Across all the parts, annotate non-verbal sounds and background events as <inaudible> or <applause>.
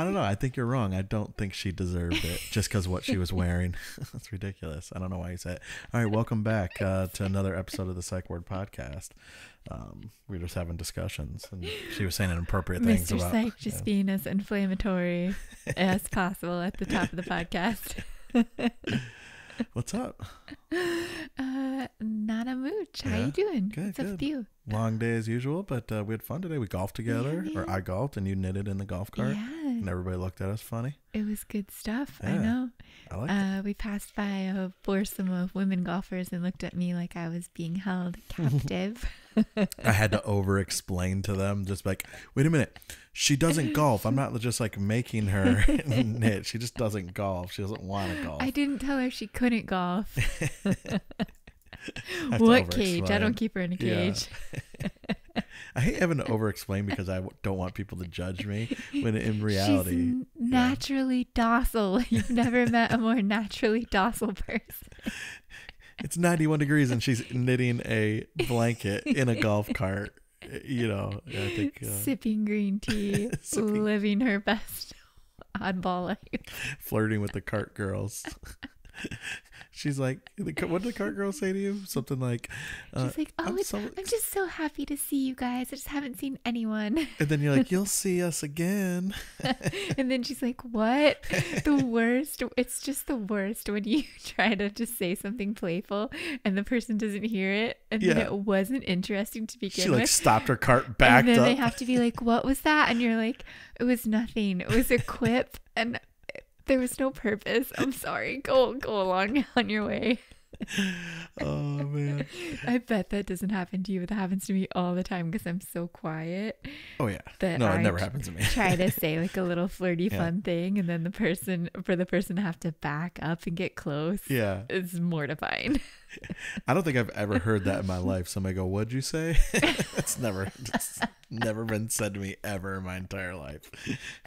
I don't know. I think you're wrong. I don't think she deserved it just because what she was wearing. <laughs> That's ridiculous. I don't know why you said it. All right, welcome back uh, to another episode of the Syke Ward podcast. Um, we were just having discussions, and she was saying inappropriate things Mr. about. Syke <laughs> just yeah. being as inflammatory as possible at the top of the podcast. <laughs> What's up? <laughs> Uh, not a mooch. How Yeah, you doing? good, What's up good. with you? Long day as usual, but uh, we had fun today. We golfed together, Yeah, or. I golfed, and you knitted in the golf cart, Yeah, and everybody looked at us funny. it was good stuff. I know. I like it. Uh, we passed by a foursome of women golfers and looked at me like I was being held captive. <laughs> I had to over explain to them, just like, wait a minute, she doesn't golf. I'm not just like making her <laughs> knit. She just doesn't golf. She doesn't want to golf. I didn't tell her she couldn't golf. <laughs> I have to what cage? I don't keep her in a Yeah. cage. <laughs> I hate having to over explain because I don't want people to judge me when in reality, n- naturally docile. You've never met a more naturally docile person. It's 91 degrees and she's knitting a blanket in a golf cart. You know, I think uh, Sipping green tea, <laughs> Sipping- living her best <laughs> oddball life. flirting with the cart girls. <laughs> She's like, what did the cart girl say to you? Something like, uh, She's like, "Oh, I'm it's, so I'm just so happy to see you guys. I just haven't seen anyone." And then you're like, <laughs> you'll see us again. <laughs> and then she's like, "What? The worst. It's just the worst when you try to just say something playful and the person doesn't hear it, and then Yeah. it wasn't interesting to begin She like with." stopped her cart, backed and then up. they have to be like, "What was that?" And you're like, "It was nothing. It was a quip, and there was no purpose. I'm sorry. Go go along <laughs> on your way." <laughs> oh man. I bet that doesn't happen to you, but that happens to me all the time because I'm so quiet Oh yeah. that No, I it never tr- happens to me. try to <laughs> say like a little flirty, Yeah. fun thing, and then the person for the person to have to back up and get close. Yeah. It's mortifying. I don't think I've ever heard that in my life. Somebody go, "What'd you say?" <laughs> it's never, it's never been said to me ever in my entire life.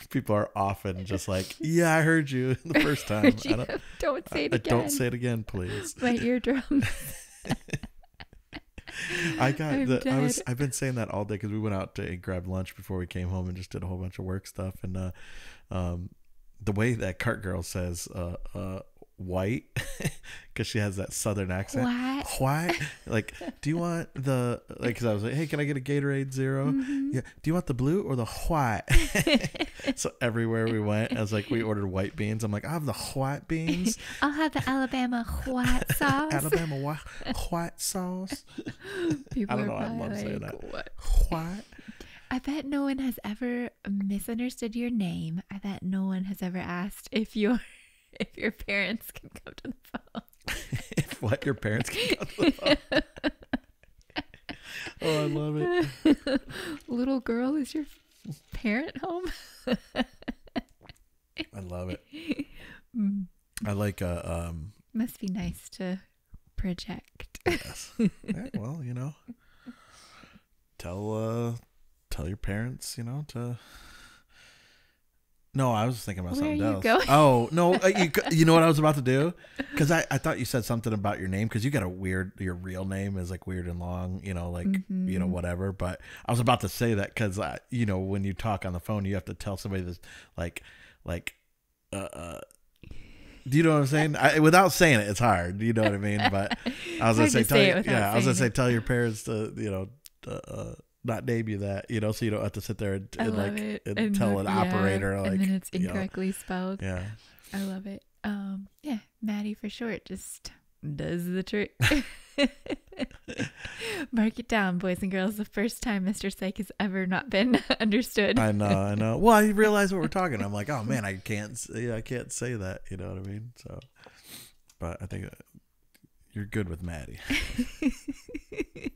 People are often just like, "Yeah, I heard you <laughs> the first time." I don't, don't say it I again. don't say it again, please. My eardrum. <laughs> I got I'm the. I was. dead. I've been saying that all day because we went out to grab lunch before we came home and just did a whole bunch of work stuff. And uh, um, the way that cart girl says uh, uh, white <laughs> because she has that southern accent. What? White? Like, do you want <laughs> the like? Cause I was like, hey, can I get a Gatorade 0 Mm-hmm. Yeah. Do you want the blue or the white? <laughs> so everywhere we went, I was like, we ordered white beans. I'm like, I have the white beans, I'll have the Alabama white sauce. Alabama white white sauce. People I don't know, I love saying like, that. What? White. I bet no one has ever misunderstood your name. I bet no one has ever asked if your <laughs> if your parents can come to the phone. <laughs> if what your parents can come to the phone. <laughs> oh, I love it. Little girl, is your parent home? I love it. Mm, I like uh um must be nice to project. yes. Yeah, well, you know. Tell uh tell your parents, you know, to No, I was thinking about Where something else. going? Oh, no, uh, you, <laughs> you know what I was about to do? Cuz I I thought you said something about your name cuz you got a weird your real name is like weird and long, you know, like, you know, Mhm. whatever, but I was about to say that cuz I you know, when you talk on the phone, you have to tell somebody this like like uh, uh do you know what I'm saying? I, without saying it, it's hard. You know what I mean? But I was gonna say, tell you, yeah, I was gonna say, tell your parents to, you know, to, uh, not name you that, you know, so you don't have to sit there and, and like it. and tell an yeah, operator like, and then it's you know, incorrectly spelled. yeah, I love it. Um, yeah, Maddie for short just does the trick. <laughs> Mark it down, boys and girls. The first time Mr. Syke has ever not been <laughs> understood. I know, I know. Well, I realize what we're talking. I'm like, oh man, I can't, say, I can't say that. You know what I mean? So, but I think uh, you're good with Maddie. <laughs>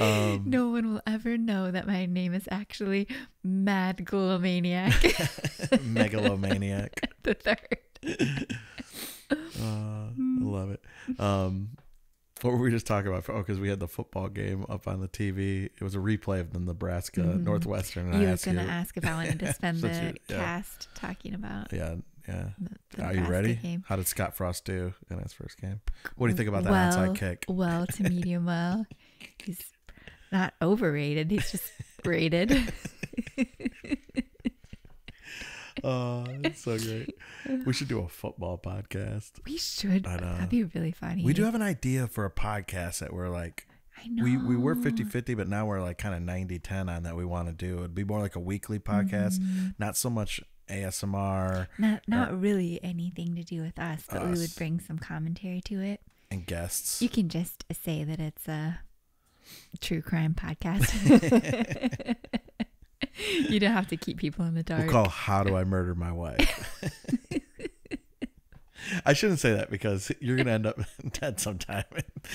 um, no one will ever know that my name is actually Mad Glomaniac <laughs> megalomaniac. <laughs> the third. <laughs> Uh, I love it. Um, what were we just talking about? Oh, because we had the football game up on the TV. It was a replay of the Nebraska Mhm. Northwestern. And You I was gonna ask if I wanted to spend the you- yeah. cast talking about yeah, yeah. the, the Are you ready? game. How did Scott Frost do in his first game? What do you think about that well, onside kick? Well to medium well. He's not overrated. He's just rated. Oh, it's so great. We should do a football podcast. We should. I know. That'd be really funny. We do have an idea for a podcast that we're like I know. we we were 50-50 but now we're like kind of 90-10 on that we want to do. It'd be more like a weekly podcast, Mm-hmm. not so much ASMR Not not really anything to do with us, but we would bring some commentary to it. and guests. You can just say that it's a true crime podcast. <laughs> you don't have to keep people in the dark. We'll call How Do I Murder My Wife? <laughs> I shouldn't say that because you're going to end up <laughs> dead sometime.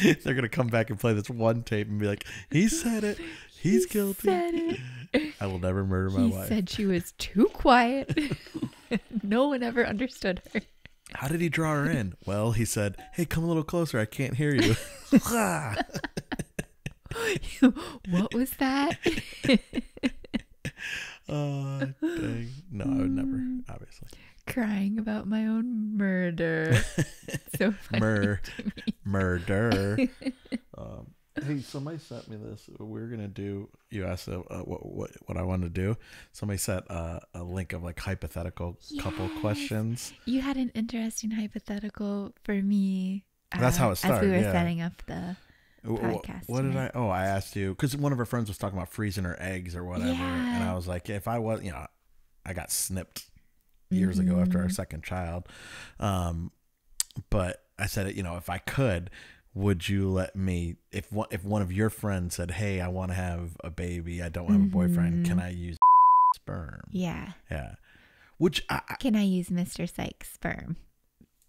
They're going to come back and play this one tape and be like, he said it. He's He guilty. I will never murder my he wife. said she was too quiet. no one ever understood her. How did he draw her in? Well, he said, hey, come a little closer. I can't hear you. <laughs> what was that? Oh, <laughs> dang. No, I would never, obviously. Crying about my own murder. <laughs> so funny. Mur- murder. um, hey, somebody sent me this. We're gonna do. You asked uh, uh, what what what I wanted to do. Somebody sent uh, a link of like hypothetical couple questions. You had an interesting hypothetical for me. That's how it As started, we were yeah. setting up the. Podcast What did I? Oh, I asked you because one of her friends was talking about freezing her eggs or whatever, and I was like, if I was, you know, I got snipped years ago after Mm-hmm. our second child, um, but I said, you know, if I could. Would you let me if one if one of your friends said, "Hey, I want to have a baby. I don't have a boyfriend. Can. I use sperm?" Yeah. Yeah. Which I, I Can I use Mr. Sykes' sperm?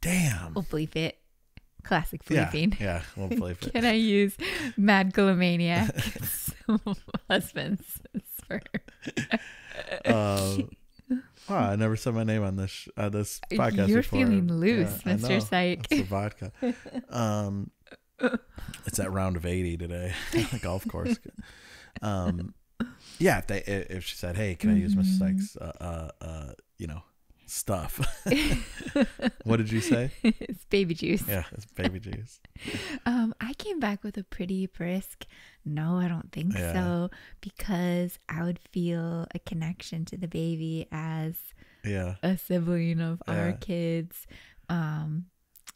damn. We'll bleep it. Classic yeah, bleeping. yeah, we'll bleep it. Can I use Mad Gulomaniac's <laughs> <laughs> husband's sperm? <laughs> Uh, wow, I never said my name on this sh- on this podcast. You're before. feeling loose, Mr. know. Syke. It's the vodka. Um, it's that round of eighty today, golf course. Um, yeah. If they if she said, "Hey, can I use Mr. Mhm. Sykes?" Uh, uh, uh, you know, stuff. <laughs> what did you say? it's baby juice. Yeah, it's baby juice. <laughs> Um, I came back with a pretty brisk. No, I don't think Yeah. so, because I would feel a connection to the baby as Yeah. a sibling of our kids. Um,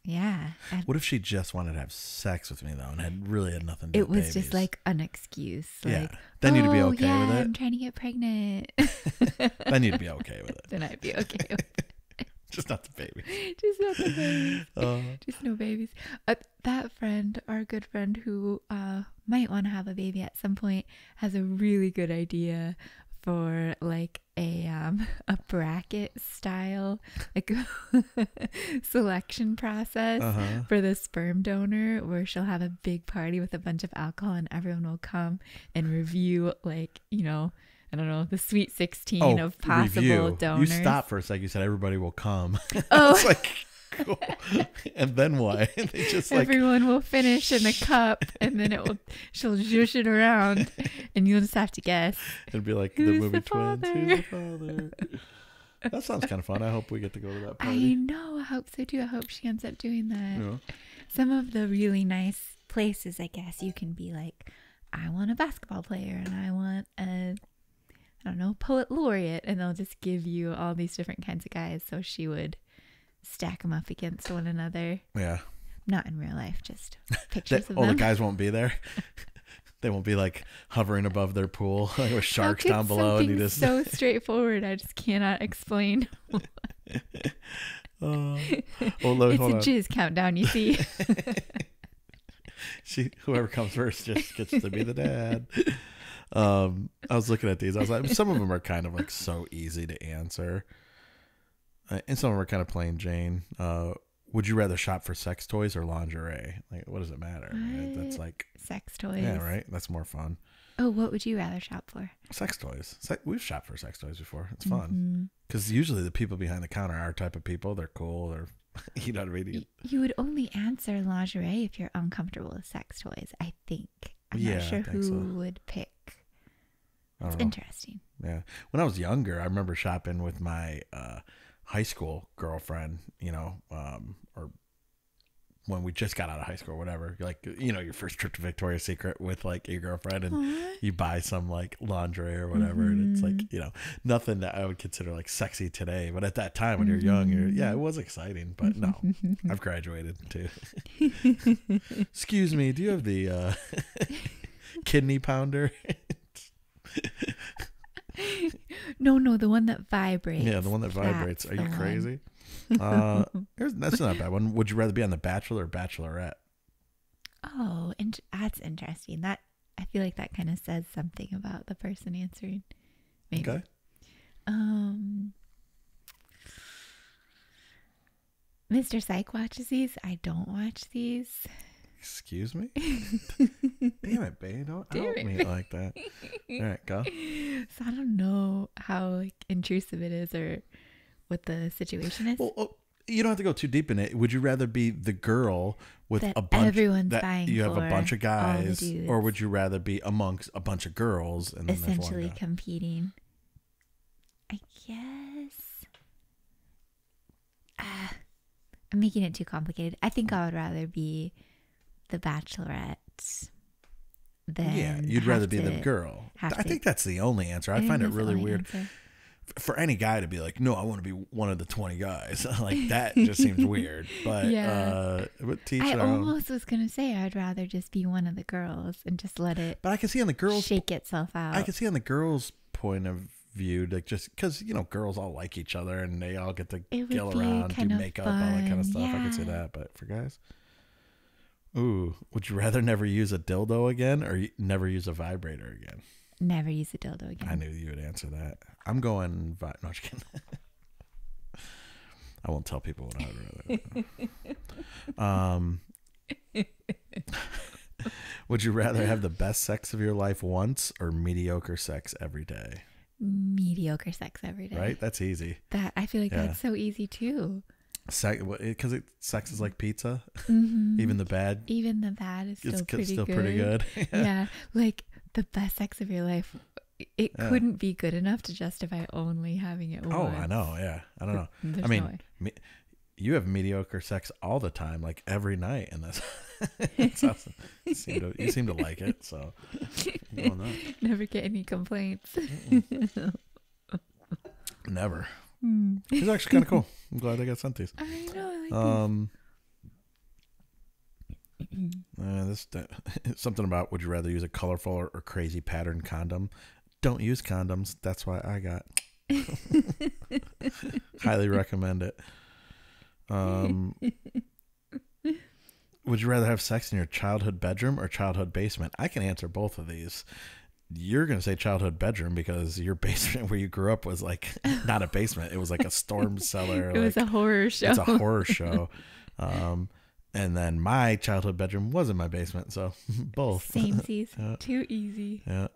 yeah, and What if she just wanted to have sex with me though, and had really had nothing to do it was just like an excuse. yeah. Like, Then you'd be "Oh, okay yeah, with it. I'm trying to get pregnant. <laughs> <laughs> Then you'd be okay with it. then I'd be okay. with <laughs> Just not the baby. Just not the babies. Uh, Just no babies. Uh, that friend, our good friend who uh, might want to have a baby at some point, has a really good idea for like a um <laughs> a bracket style like <laughs> selection process uh-huh. for the sperm donor where she'll have a big party with a bunch of alcohol and everyone will come and review like you know I don't know the sweet 16 of possible review. donors. You stopped for a second. You said everybody will come. <laughs> Oh. like, cool. <laughs> and then why? <laughs> they just like, Everyone will finish in a cup, and then it will. She'll zhoosh it around, <laughs> and you'll just have to guess. it'd be like the movie the Twins. father? Who's the father? that sounds kind of fun. I hope we get to go to that party. I know. I hope so too. I hope she ends up doing that. Know? Some of the really nice places, I guess, you can be like, I want a basketball player, and I want a, I don't know, poet laureate, and they'll just give you all these different kinds of guys. So she would stack them up against one another. Yeah. Not in real life, just <laughs> They, pictures of oh, the guys won't be there. <laughs> they won't be like hovering above their pool <laughs> like with sharks down below, and you just. so straightforward. I just cannot explain. Oh. Look, it's a on. jizz countdown, you see. she whoever comes first just gets to be the dad. Um, I was looking at these. I was like, some of them are kind of like so easy to answer, uh, and some of them are kind of plain Jane. Uh, would you rather shop for sex toys or lingerie? Like, what does it matter? Right? That's like, Sex toys. yeah, right. That's more fun. Oh, what would you rather shop for? Sex toys. Se- We've shopped for sex toys before. It's fun because usually the people behind the counter are our type of people. They're cool. They're, <laughs> you know what I mean. You would only answer lingerie if you're uncomfortable with sex toys, I think. I'm Yeah, not sure who so. would pick. It's know. interesting. Yeah. When I was younger, I remember shopping with my uh, high school girlfriend, you know, um, or when we just got out of high school or whatever, like you know, your first trip to Victoria's Secret with like your girlfriend and Aw. you buy some like lingerie or whatever and it's like Mhm. you know nothing that i would consider like sexy today but at that time when you're young you're yeah it was exciting but no <laughs> i've graduated too <laughs> excuse me do you have the uh <laughs> kidney pounder no, no, the one that vibrates. yeah the one that vibrates That's are you crazy <laughs> uh that's not a bad one would you rather be on the bachelor or bachelorette Oh, and that's interesting. That I feel like that kind of says something about the person answering. Maybe. okay Um, Mr. Syke watches these. I don't watch these. Excuse me <laughs> damn it babe don't Damn help it, me like that all right go <laughs> So I don't know how like intrusive it is or what the situation is. Well, oh, you don't have to go too deep in it. Would you rather be the girl with That a bunch everyone's that you have a bunch of guys, or would you rather be amongst a bunch of girls and then there's one Essentially competing. I guess. Ah, I'm making it too complicated. I think I would rather be the Bachelorette than Yeah, you'd rather be the girl. I to- think that's the only answer. I find it really weird answer. For any guy to be like, "No, I want to be one of the twenty guys." <laughs> like that just <laughs> seems weird. But Yeah. uh, but teach I their own. almost was gonna say I'd rather just be one of the girls and just let it But I can see on the girls shake itself out. I can see on the girls' point of view, like just because you know girls all like each other and they all get to It gill around, do makeup, all that kind of fun, stuff. I can see that. But for guys, ooh, would you rather never use a dildo again or never use a vibrator again? Never use a dildo again. I knew you would answer that. I'm going. Vi- no. <laughs> I won't tell people what I'd rather. <laughs> um, <laughs> would you rather have the best sex of your life once or mediocre sex every day? Mediocre sex every day. Right? That's easy. That I feel like Yeah. that's so easy too. Sex, because it, sex is like pizza. Mhm. Even the bad even the bad is still pretty still good. pretty good. <laughs> yeah, like the best sex of your life. It Yeah. couldn't be good enough to justify only having it. once. oh. I know. Yeah, I don't know. <laughs> There's I mean, no. Me, you have mediocre sex all the time, like every night, and that's. awesome. you, seem to, you seem to like it, so. I'm going that. never get any complaints. <laughs> Never. Hmm. It's actually kind of cool. <laughs> I'm glad I got sent these. I know. I like Um, uh, this <laughs> something about would you rather use a colorful or, or crazy pattern condom? Don't use condoms. That's why I got. <laughs> Highly recommend it. Um, would you rather have sex in your childhood bedroom or childhood basement? I can answer both of these. You're gonna say childhood bedroom because your basement where you grew up was like not a basement; it was like a storm cellar. it was a horror show. it's a horror show. Um, and then my childhood bedroom was in my basement, so both. Same seas. Yeah. Too easy. yeah.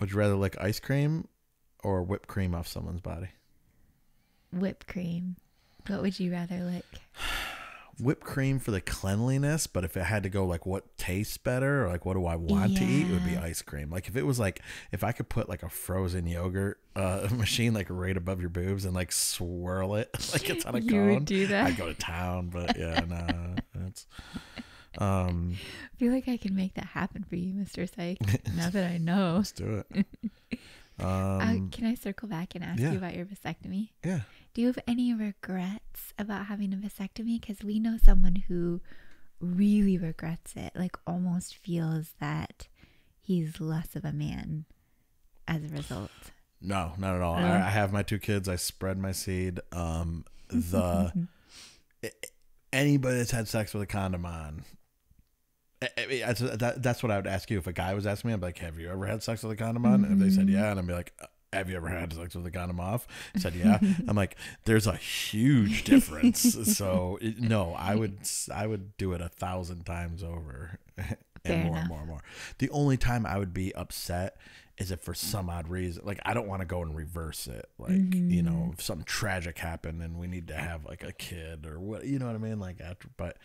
Would you rather lick ice cream or whipped cream off someone's body? Whipped cream. What would you rather lick? Whipped cream for the cleanliness, but if it had to go like what tastes better or like what do I want to eat, it would be ice cream. Like if it was like if I could put like a frozen yogurt uh, <laughs> machine like right above your boobs and like swirl it <laughs> like it's on a <laughs> you cone, would do that. I'd go to town. But yeah, no, it's um. I feel like I can make that happen for you, Mr. Syke. now that I know. Let's do it. Uh, Um, can I circle back and ask yeah. you about your vasectomy? yeah. Do you have any regrets about having a vasectomy? Because we know someone who really regrets it, like almost feels that he's less of a man as a result. No, not at all. Really? I, I have my two kids. I spread my seed. Um, the <laughs> anybody that's had sex with a condom on. I- I mean, that's, that, that's what I would ask you if a guy was asking me. I'd be like, "Have you ever had sex with a condom on?" And if they said Mhm. yeah, and I'd be like, "Uh, "Have you ever had sex with a condom off?" I said yeah. <laughs> I'm like, "There's a huge difference." <laughs> so it- no, I would I would do it a thousand times over, <laughs> and Fair more and more and more. The only time I would be upset is if for some odd reason, like I don't want to go and reverse it. Like you know, Mm-hmm. if something tragic happened and we need to have like a kid or what, you know what I mean? Like after, but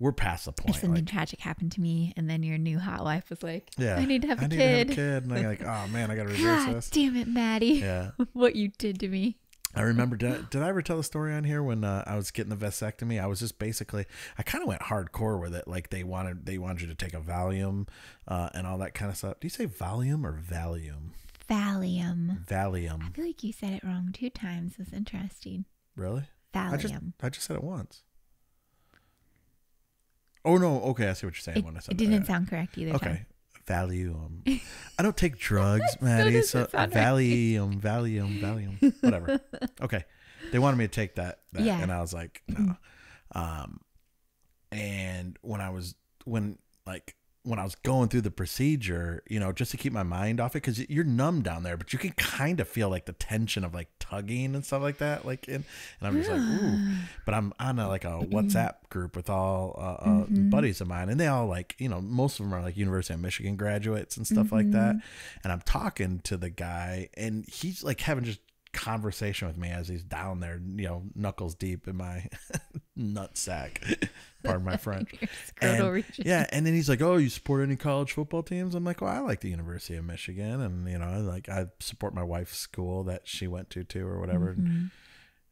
we're past the If point. something Like, tragic happened to me and then your new hot wife was like, yeah, I need to have a I need kid. to have a kid, and I'm like, oh man, I gotta <laughs> reverse God this. damn it, Maddie. Yeah, <laughs> what you did to me. I remember. Did I, did I ever tell the story on here when uh, I was getting the vasectomy? I was just basically. I kind of went hardcore with it. Like they wanted they wanted you to take a Valium, uh, and all that kind of stuff. Do you say Valium or Valium? Valium. Valium. I feel like you said it wrong two times. It's interesting. Really? I just Valium. I just said it once. Oh no. Okay, I see what you're saying It, when I said it didn't that. sound correct either Okay. time. Valium. <laughs> I don't take drugs, <laughs> Maddie. so. Valium, Valium, Valium, whatever. <laughs> Okay. They wanted me to take that, that Yeah. and I was like, <clears throat> no. Um, and when I was when like when I was going through the procedure, you know, just to keep my mind off it, because you're numb down there, but you can kind of feel like the tension of like tugging and stuff like that, like in, and I'm just like, ooh. But I'm on a, like a WhatsApp group with all uh, uh, Mhm. buddies of mine, and they all like, you know, most of them are like University of Michigan graduates and stuff like that. And I'm talking to the guy, and he's like having just conversation with me as he's down there, you know, knuckles deep in my <laughs> nut sack. Pardon my <laughs> French. And- Yeah, and then he's like, "Oh, you support any college football teams?" I'm like, "Well, I like the University of Michigan, and you know, like I support my wife's school that she went to too, or whatever." Mhm.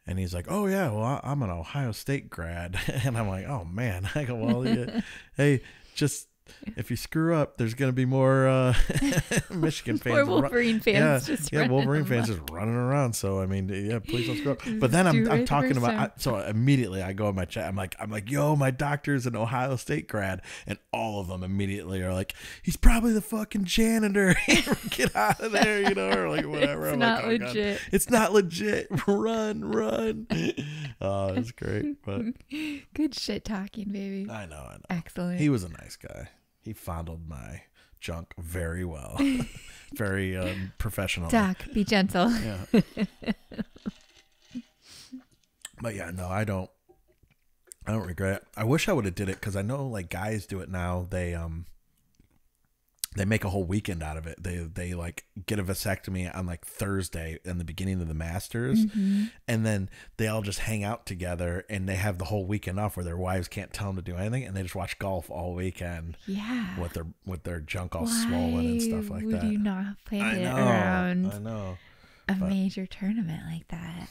And he's like, "Oh yeah, well, I'm an Ohio State grad," <laughs> and I'm like, "Oh man," I go, "Well, yeah, hey, just if you screw up, there's gonna be more uh, <laughs> Michigan <laughs> fans." ru- Wolverine fans yeah, just yeah, Wolverine fans just running around. So I mean, yeah, please don't screw up. <laughs> But then I'm, I'm talking about. I, so immediately I go in my chat. I'm like, I'm like, yo, my doctor's an Ohio State grad, and all of them immediately are like, he's probably the fucking janitor. Get out of there, you know, or like whatever. It's I'm not like, oh, God. legit. It's not legit. Run, run. Oh, it's great. But Good shit talking, baby. I know, I know. Excellent. He was a nice guy. He fondled my junk very well. <laughs> very um, professional. Doc, be gentle. Yeah. <laughs> but yeah, no, I don't. I don't regret. It. I wish I would have did it because I know like guys do it now. They um. They make a whole weekend out of it. They they like get a vasectomy on like Thursday in the beginning of the Masters, Mhm. and then they all just hang out together and they have the whole weekend off where their wives can't tell them to do anything, and they just watch golf all weekend Yeah. with their with their junk all Why swollen and stuff like would that. you not planned it around I know. a but- major tournament like that?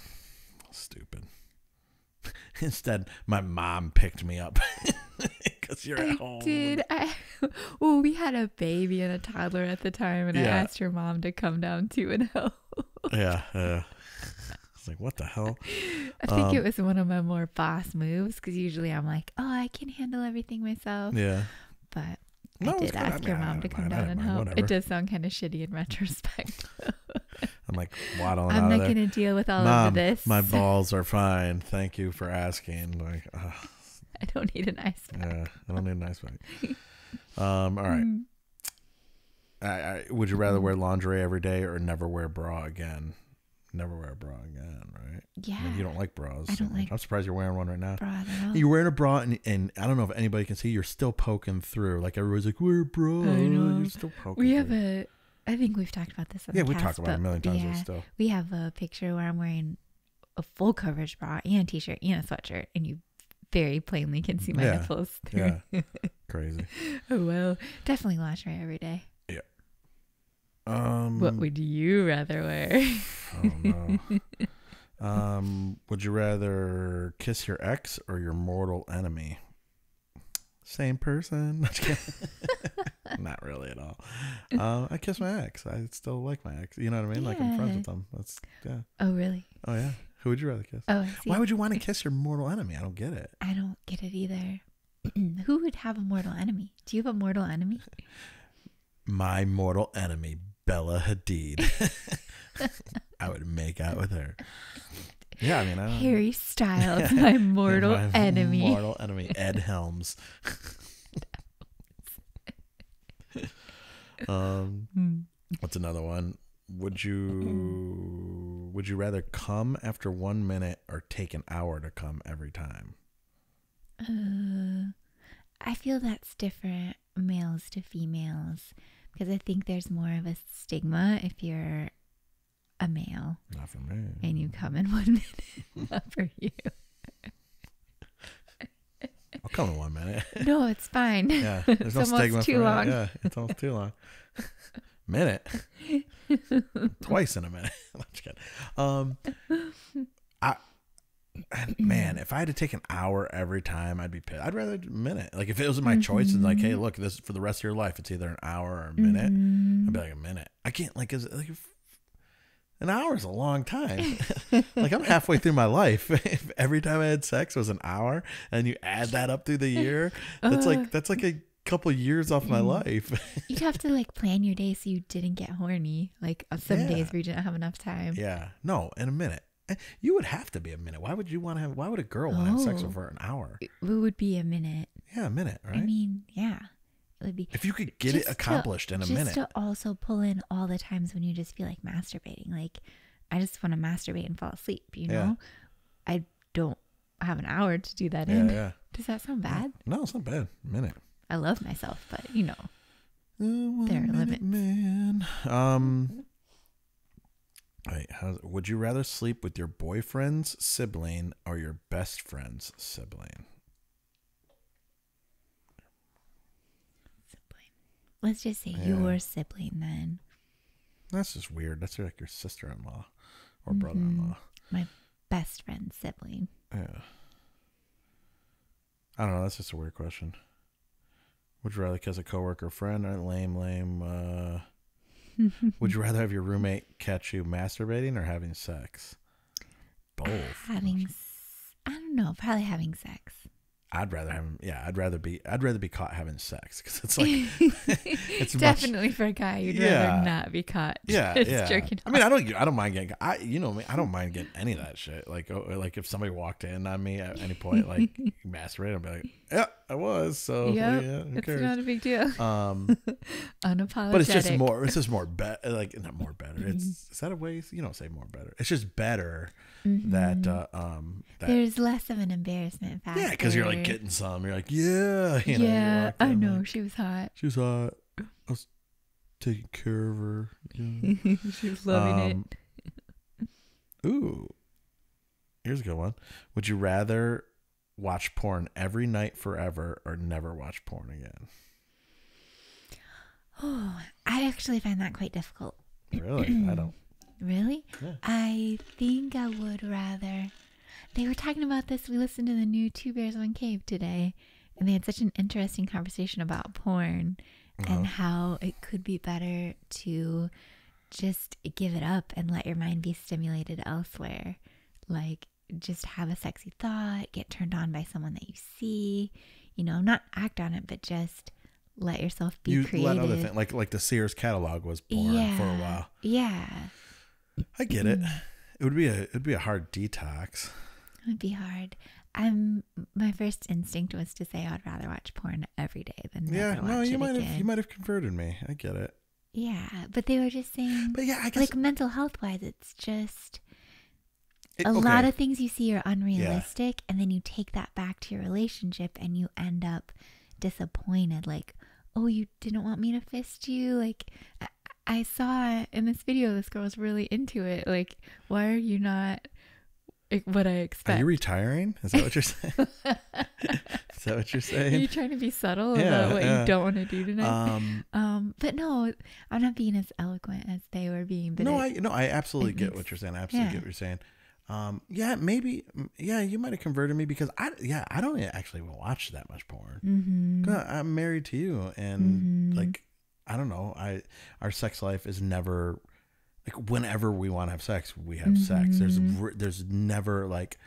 Stupid. <laughs> Instead, my mom picked me up <laughs> because you're I at home. did. I <laughs> well, we had a baby and a toddler at the time, and I asked your mom to come down too and help. Yeah. Uh, it's like, what the hell? I think Um, it was one of my more boss moves because usually I'm like, oh, I can handle everything myself. Yeah. But No, I did good. I ask mean, your mom to come mind. Down and help. Whatever. It does sound kind of shitty in <laughs> retrospect. I'm like waddling I'm out not going to deal with all Mom, of this. my <laughs> balls are fine. Thank you for asking. Like, ugh, I don't need an ice pack. yeah, I don't need a nice one. Um, all right. Mm. I, I, would you rather wear lingerie every day or never wear bra again? Never wear a bra again, right? Yeah. I mean, you don't like bras. I don't like I'm surprised you're wearing one right now. bra. You're wearing a bra, and, and I don't know if anybody can see. You're still poking through. Like everybody's like, "Wear a bra." know. You're still poking. we have through. a. I think we've talked about this yeah. We talked about it a million times. Yeah, still, we have a picture where I'm wearing a full coverage bra and a t-shirt and a sweatshirt, and you very plainly can see my Yeah, nipples through. yeah, <laughs> crazy. oh well, definitely lingerie every day. Um, What would you rather wear? oh no. um, would you rather kiss your ex or your mortal enemy? Same person. <laughs> <laughs> Not really at all. Uh, I kiss my ex. I still like my ex. You know what I mean? Like I'm friends with them. That's yeah. oh really? Oh yeah. Who would you rather kiss? Oh. Why would you want to kiss your mortal enemy? I don't get it. I don't get it either. <clears throat> Who would have a mortal enemy? Do you have a mortal enemy? My mortal enemy, Bella Hadid. <laughs> I would make out with her. Yeah, I mean, I don't. Harry Styles, <laughs> my mortal My enemy. Mortal enemy, <laughs> Ed Helms. um, Hmm. what's another one? Would you would you rather come after one minute or take an hour to come every time? Uh, I feel that's different males to females because I think there's more of a stigma if you're a male Not for me. and you come in <laughs> one minute. Not for you. <laughs> I'll come in one minute. <laughs> No, it's fine. Yeah, there's no It's almost stigma too for long. it. Yeah, it's almost too long. minute, twice in a minute. I'm just kidding. Um, And man, if I had to take an hour every time, I'd be pissed. I'd rather do a minute. Like if it was my choice, and like, hey, look, this for the rest of your life, it's either an hour or a minute. Mhm. I'd be like a minute. I can't like is like an hour is a long time. <laughs> <laughs> like I'm halfway through my life. <laughs> if every time I had sex was an hour, and you add that up through the year, that's Uh. like that's like a couple years off my life. You'd have to like plan your day so you didn't get horny. Like some Yeah. days where you didn't have enough time. yeah, no, in a minute. You would have to be a minute. Why would you want to have? Why would a girl want to have sex Oh. over an hour? It would be a minute. Yeah, a minute, right? I mean, yeah, it would be. if you could get it just to- accomplished in a just minute, to also pull in all the times when you just feel like masturbating. Like, I just want to masturbate and fall asleep. You Yeah. know, I don't have an hour to do that yeah, in. yeah. Does that sound bad? No, it's not bad. A minute. I love myself, but you know, The There are limits. Man. Um. Would you rather sleep with your boyfriend's sibling or your best friend's sibling? sibling. Let's just say Yeah. your sibling then. That's just weird. That's like your sister-in-law or Mhm. brother-in-law. My best friend's sibling. Yeah. I don't know. That's just a weird question. Would you rather kiss a coworker, friend, or lame, lame? Uh, would you rather have your roommate catch you masturbating or having sex? Both. having, I don't know, probably having sex. I'd rather have. Yeah, I'd rather be. I'd rather be caught having sex because it's like. <laughs> it's much- Definitely for a guy, you'd Yeah. rather not be caught. Yeah, <laughs> just yeah. jerking I mean, I don't. I don't mind getting. I, you know, me. I don't mind getting any of that shit. Like, oh, like if somebody walked in on me at any point, like <laughs> masturbate, I'd be like, yeah, I was. So Yep, yeah, it's cares? not a big deal. Um, <laughs> Unapologetic. but it's just more. It's just more better. Like not more better. Mm-hmm. It's is that a way? You don't say more better. It's just better that Mhm. uh, um that There's less of an embarrassment factor. yeah, because you're like getting some. You're like yeah, you know, yeah, I know like, she was hot. she was hot. I was taking care of her. Yeah. <laughs> she was loving Um, Ooh. Here's a good one. Would you rather watch porn every night forever or never watch porn again? Oh, I actually find that quite difficult. Really? I <clears throat> don't. Really? Yeah. I think I would rather. They were talking about this. We listened to the new Two Bears One Cave today, and they had such an interesting conversation about porn and Uh-huh. how it could be better to just give it up and let your mind be stimulated elsewhere. Like, just have a sexy thought, get turned on by someone that you see, you know, not act on it, but just let yourself be You creative. let other things like like the Sears catalog was porn yeah. for a while. Yeah. I get it. It would be a it would be a hard detox. It would be hard. Um, my first instinct was to say I'd rather watch porn every day than Yeah, no, watch you might again. have you might have converted me. I get it. Yeah, but they were just saying, But yeah, I guess like mental health wise, it's just it- a okay. lot of things you see are unrealistic, and then you take that back to your relationship, and you end up disappointed. Like, oh, you didn't want me to fist you. Like, I, I saw in this video, this girl was really into it. Like, why are you not like, what I expect? Are you retiring? Is that what you're saying? <laughs> Is that what you're saying? Are you trying to be subtle Yeah, about what yeah. you don't want to do tonight? Um Um, but no, I'm not being as eloquent as they were being. But no, it- I no, I absolutely get makes- what you're saying. I absolutely yeah. get what you're saying. Um, yeah, maybe, yeah, you might have converted me because I, yeah, I don't actually watch that much porn. Mhm. 'Cause I'm married to you, and Mhm. like, I don't know, I our sex life is never like whenever we want to have sex, we have sex. There's Mhm. r- there's never like,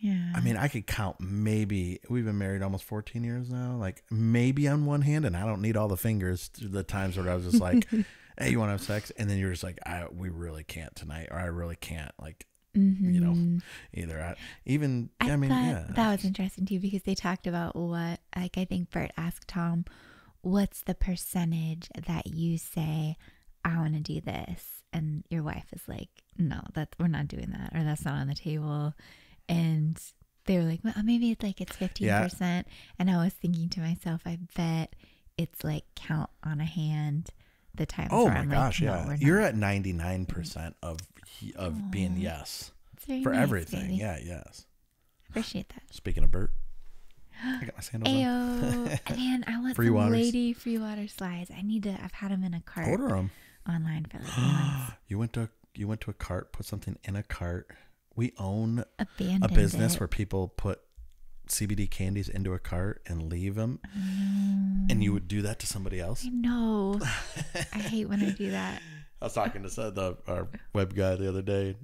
yeah. I mean, I could count maybe we've been married almost 14 years now, like maybe on one hand, and I don't need all the fingers. To the times where I was just like, <laughs> hey, you want to have sex, and then you're just like, I we really can't tonight, or I really can't like you know, Mhm. either. I, even I, I, mean, thought yeah, that was interesting too because they talked about what, like, I think Bert asked Tom, "What's the percentage that you say I want to do this?" And your wife is like, "No, that we're not doing that, or that's not on the table." And they were like, well, "Maybe it's like it's fifteen Yeah. percent." And I was thinking to myself, I bet it's like count on a hand the times. Oh my I'm gosh, like, yeah. You're at 99% of he- of being yes for nice, everything. baby. Yeah, yes. appreciate that. Speaking of Bert, I got my sandals on. Ayo, <laughs> man, I want Free some waters. lady free water slides. I need to. I've had them in a cart Order them. online for like <gasps> months. you went to you went to a cart, put something in a cart. we own Abandoned a business it. where people put CBD candies into a cart and leave them, and you would do that to somebody else. I know. I hate when I do that. <laughs> I was talking to the our web guy the other day.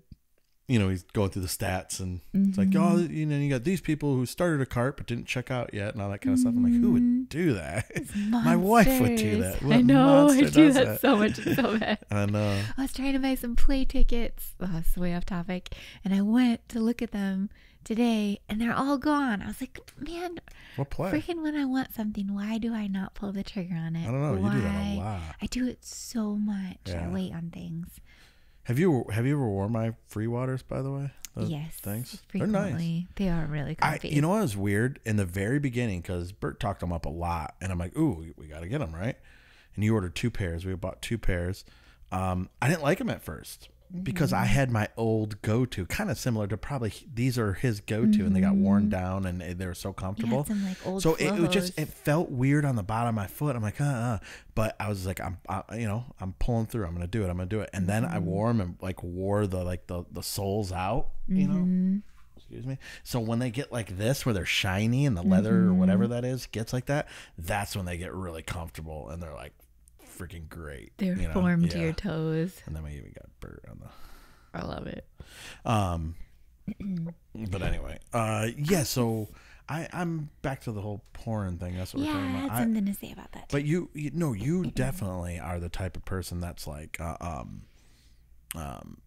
You know, he's going through the stats and it's like, oh, Mm-hmm. you know, you got these people who started a cart but didn't check out yet and all that kind of stuff. I'm like, who would do that? <laughs> My wife would do that. I know. <laughs> I do that, that? so much. So bad. I know. I was trying to buy some play tickets. Oh, it's way off topic. And I went to look at them today and they're all gone. I was like, man, What play? freaking when I want something, why do I not pull the trigger on it? I don't know. Why? You do that a lot. I do it so much. Yeah. I wait on things. Have you have you ever worn my Freewaters? By the way, Those yes. things they're nice. They are really I, comfy. you know what was weird in the very beginning because Bert talked them up a lot, and I'm like, "Ooh, we, we got to get them right." And you ordered two pairs. We bought two pairs. Um, I didn't like them at first because Mm-hmm. I had my old go-to, kind of similar to probably these are his go-to, and they got worn down and they were so comfortable. some like so it, was just it felt weird on the bottom of my foot. I'm like, uh, uh. but I was like, I'm, I, you know, I'm pulling through. I'm gonna do it. I'm gonna do it. And then Mm-hmm. I wore them and like wore the like the the soles out, you know Mm-hmm. excuse me. So when they get like this, where they're shiny and the leather or whatever Mm-hmm. that is gets like that, that's when they get really comfortable and they're like freaking great. They're you know? formed to your toes. And then we even got Bert on the. I love it. Um, <clears throat> but anyway, uh, yeah. So I I'm back to the whole porn thing. That's what Yeah, we're talking about. I, something to say about that. but you, you no, you definitely are the type of person that's like, uh, um, um,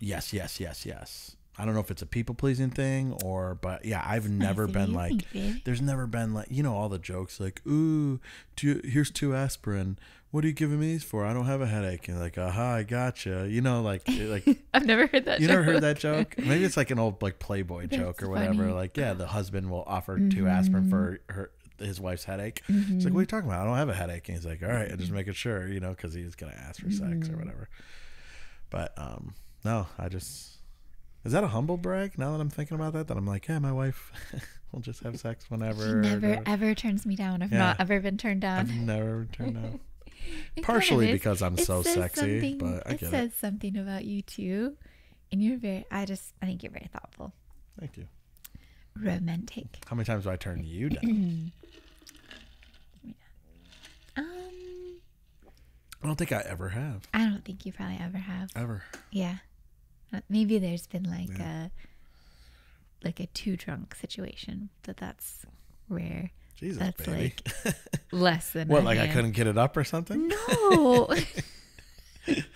yes, yes, yes, yes. I don't know if it's a people pleasing thing or, but yeah, I've never been like, there's never been like, you know, all the jokes like, ooh, two, here's two aspirin. What are you giving me these for? I don't have a headache. And like, aha, I gotcha. You know, like, like <laughs> I've never heard that. Joke. You never heard that joke? <laughs> Maybe it's like an old like Playboy joke or whatever. funny. Like, yeah, the husband will offer two aspirin mm-hmm. for her his wife's headache. She's like, "What are mm-hmm. you talking about? I don't have a headache." And he's like, "All right, I'm just making sure, you know, because he's gonna ask for sex or mm-hmm. whatever." But um, no, I just is that a humble brag? Now that I'm thinking about that, that I'm like, yeah, my wife <laughs> will just have sex whenever. She never whatever." ever turns me down. I've Yeah. not ever been turned down. I've never turned down. <laughs> It kind Partially of because I'm It so sexy, but I it get says it. something about you too, and you're very. I just I think you're very thoughtful, Thank you. romantic. How many times do I turn you <clears throat> down? Um, I don't think I ever have. I don't think you probably ever have. Ever. Yeah, Uh, maybe there's been like Yeah. a like a too drunk situation, but that's rare. Jesus, That's baby. like <laughs> less than what, like I couldn't get it up or something? No, <laughs>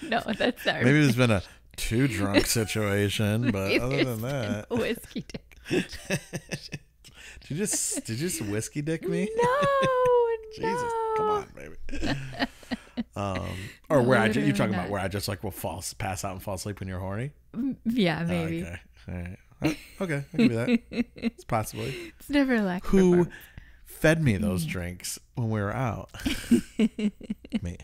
no, that's not Maybe there's <laughs> been a too drunk situation, but other than that, whiskey dick. did you just did you just whiskey dick me? No, Jesus, no. Come on, baby. <laughs> um, or No, where I ju- you literally talking not. about where I just like will fall pass out and fall asleep when you're horny? Mm, Yeah, Oh, maybe. okay, all right. Okay, I can do that. <laughs> It's possibly It's never a lack who performance. fed me those <laughs> drinks when we were out. me.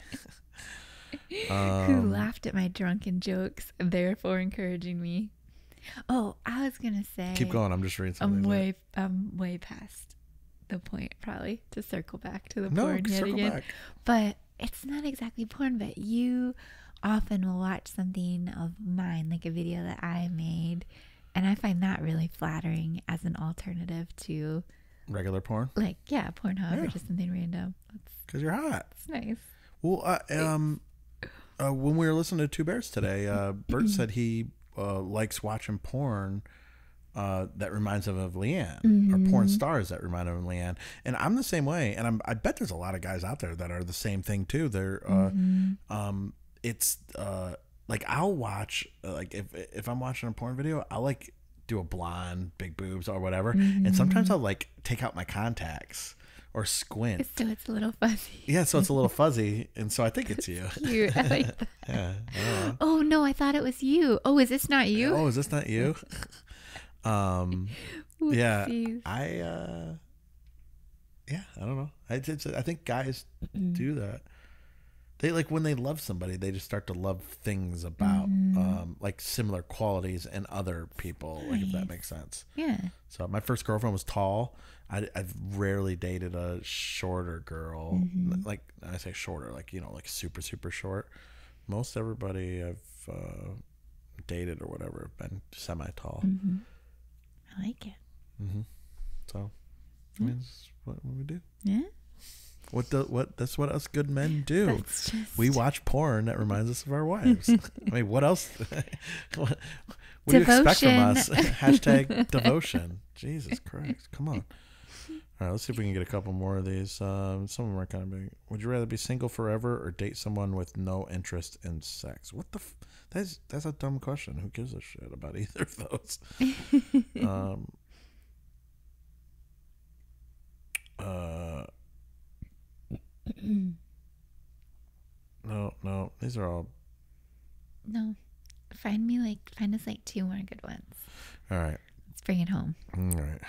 who Um, laughed at my drunken jokes, therefore encouraging me. Oh, I was gonna say. keep going. I'm just reading something. I'm something. way, I'm way past the point, probably to circle back to the no, porn yet again. back. But it's not exactly porn, but you often will watch something of mine, like a video that I made, and I find that really flattering as an alternative to, Regular porn like, yeah, Pornhub Yeah. or just something random. Because you're hot. It's nice. Well, uh, um, uh, when we were listening to Two Bears today, uh, Bert <clears throat> said he uh, likes watching porn uh, that reminds him of Leanne, or porn stars that remind him of Leanne. And I'm the same way. And I'm, I bet there's a lot of guys out there that are the same thing too. They're, uh, um, it's uh, like I'll watch uh, like if if I'm watching a porn video, I'll like do a blonde, big boobs or whatever, and sometimes I'll like take out my contacts or squint. So it's a little fuzzy. Yeah, so it's a little <laughs> fuzzy, and so I think it's you. Cute. I like <laughs> that. Yeah. I. Oh no, I thought it was you. Oh, is this not you? Oh, is this not you? <laughs> um. <laughs> Yeah. I. uh Yeah, I don't know. I I think guys do that. They like when they love somebody, they just start to love things about um like similar qualities in other people. Like if that makes sense. Yeah. So my first girlfriend was tall. I, I've rarely dated a shorter girl. Like I say shorter, like you know, like super super short. Most everybody I've uh, dated or whatever have been semi tall. hmm I like it. Mm-hmm. So, I mean, it's what, we do. Yeah. What the what? That's what us good men do. We watch porn that reminds us of our wives. <laughs> I mean, what else? <laughs> what, what do you expect from us? <laughs> Hashtag devotion. Jesus Christ. Come on. All right, let's see if we can get a couple more of these. Um, some of them are kind of big. Would you rather be single forever or date someone with no interest in sex? What the? F- that's that's a dumb question. Who gives a shit about <laughs> either of those? um, uh, no, no. These are all no. Find me like find us like two more good ones. all right. Let's bring it home. All right.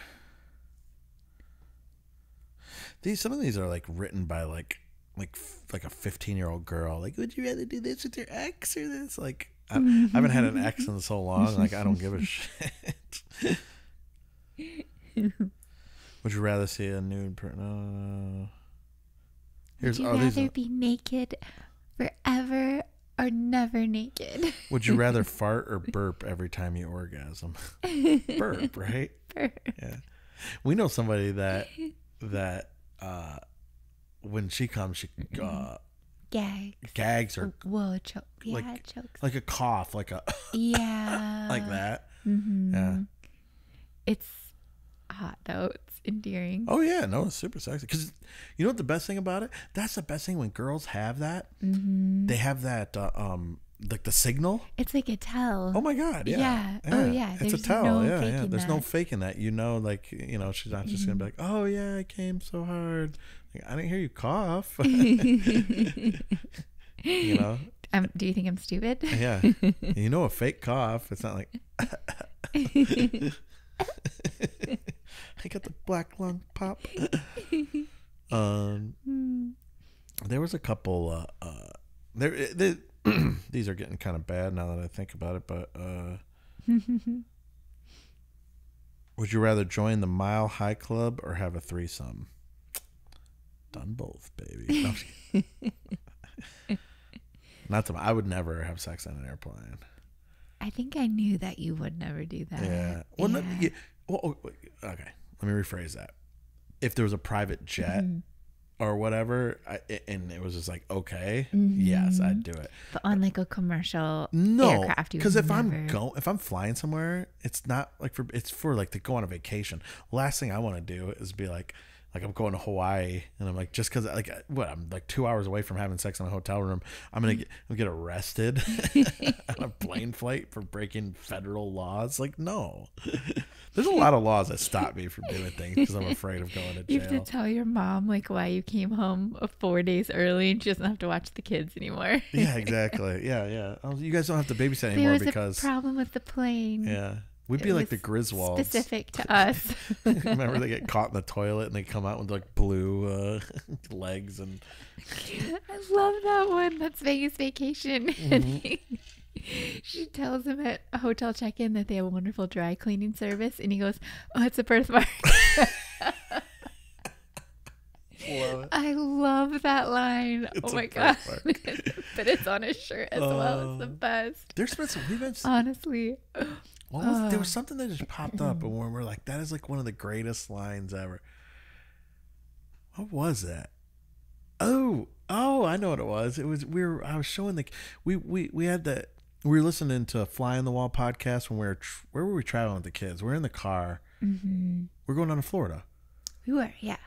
These some of these are like written by like like like a 15 year old girl. Like, would you rather do this with your ex or this? Like, I, I haven't had an ex in so long. Like, I don't give a <laughs> shit. would you rather see a nude? Per- no, no, no. Here's Would you oh rather Are, be naked forever or never naked? would you rather <laughs> fart or burp every time you orgasm? <laughs> burp, right? Burp. Yeah. We know somebody that that uh when she comes she uh Gag. gags or Whoa, choke. Yeah, Like- chokes. like a cough, like a <laughs> yeah. like that. hmm Yeah. It's hot though. It's endearing. Oh yeah, no, it's super sexy. Because you know what the best thing about it? That's the best thing when girls have that. hmm They have that uh, um like the signal. It's like a tell. Oh my god, yeah. Yeah. Oh, yeah. It's a tell. no yeah, yeah. There's no that. faking that. You know, like you know, she's not just gonna be like, "Oh yeah, I came so hard." Like, I didn't hear you cough. <laughs> you know, um, do you think I'm stupid? yeah. <laughs> you know, a fake cough. It's not like <laughs> I got the black lung pop. um, Hmm. there was a couple. Uh, uh, there, they, <clears throat> these are getting kind of bad now that I think about it. But uh, <laughs> would you rather join the Mile High Club or have a threesome? Done both, baby. <laughs> Not to. I would never have sex on an airplane. I think I knew that you would never do that. Yeah. Well, no, Yeah. yeah. Well, oh, okay. Let me rephrase that. If there was a private jet Mhm. Or whatever, I, and it was just like, okay, yes, Mhm. I'd do it. But on like a commercial No, aircraft, you because if I'm going, if I'm flying somewhere, it's not like for it's for like to go on a vacation. Last thing I want to do is be like, like I'm going to Hawaii, and I'm like, just because like what I'm like two hours away from having sex in a hotel room, I'm gonna get, I'm gonna get arrested <laughs> on a plane flight for breaking federal laws. Like, no, there's a lot of laws that stop me from doing things because I'm afraid of going to jail You have to tell your mom like why you came home uh, four days early and she doesn't have to watch the kids anymore. yeah, exactly. Yeah, yeah. Oh, you guys don't have to babysit there anymore was because a problem with the plane. yeah, we'd be like the Griswolds. Specific to <laughs> us. Remember they get caught in the toilet and they come out with like blue uh, <laughs> legs and <laughs> I love that one. That's Vegas Vacation. Mm-hmm. She tells him at a hotel check-in that they have a wonderful dry cleaning service, and he goes, "Oh, it's a birthmark." love it. I love that line. It's oh my god! but it's on his shirt as well. It's the Oh. best. There's been some we've been Honestly, what was, there was something that just popped up and we're like that is like one of the greatest lines ever. What was that? Oh, oh, I know what it was. It was we were I was showing the we we we had that we were listening to Fly on the Wall podcast when we were where were we traveling with the kids? We are in the car. hmm We're going down to Florida. we were. Yeah.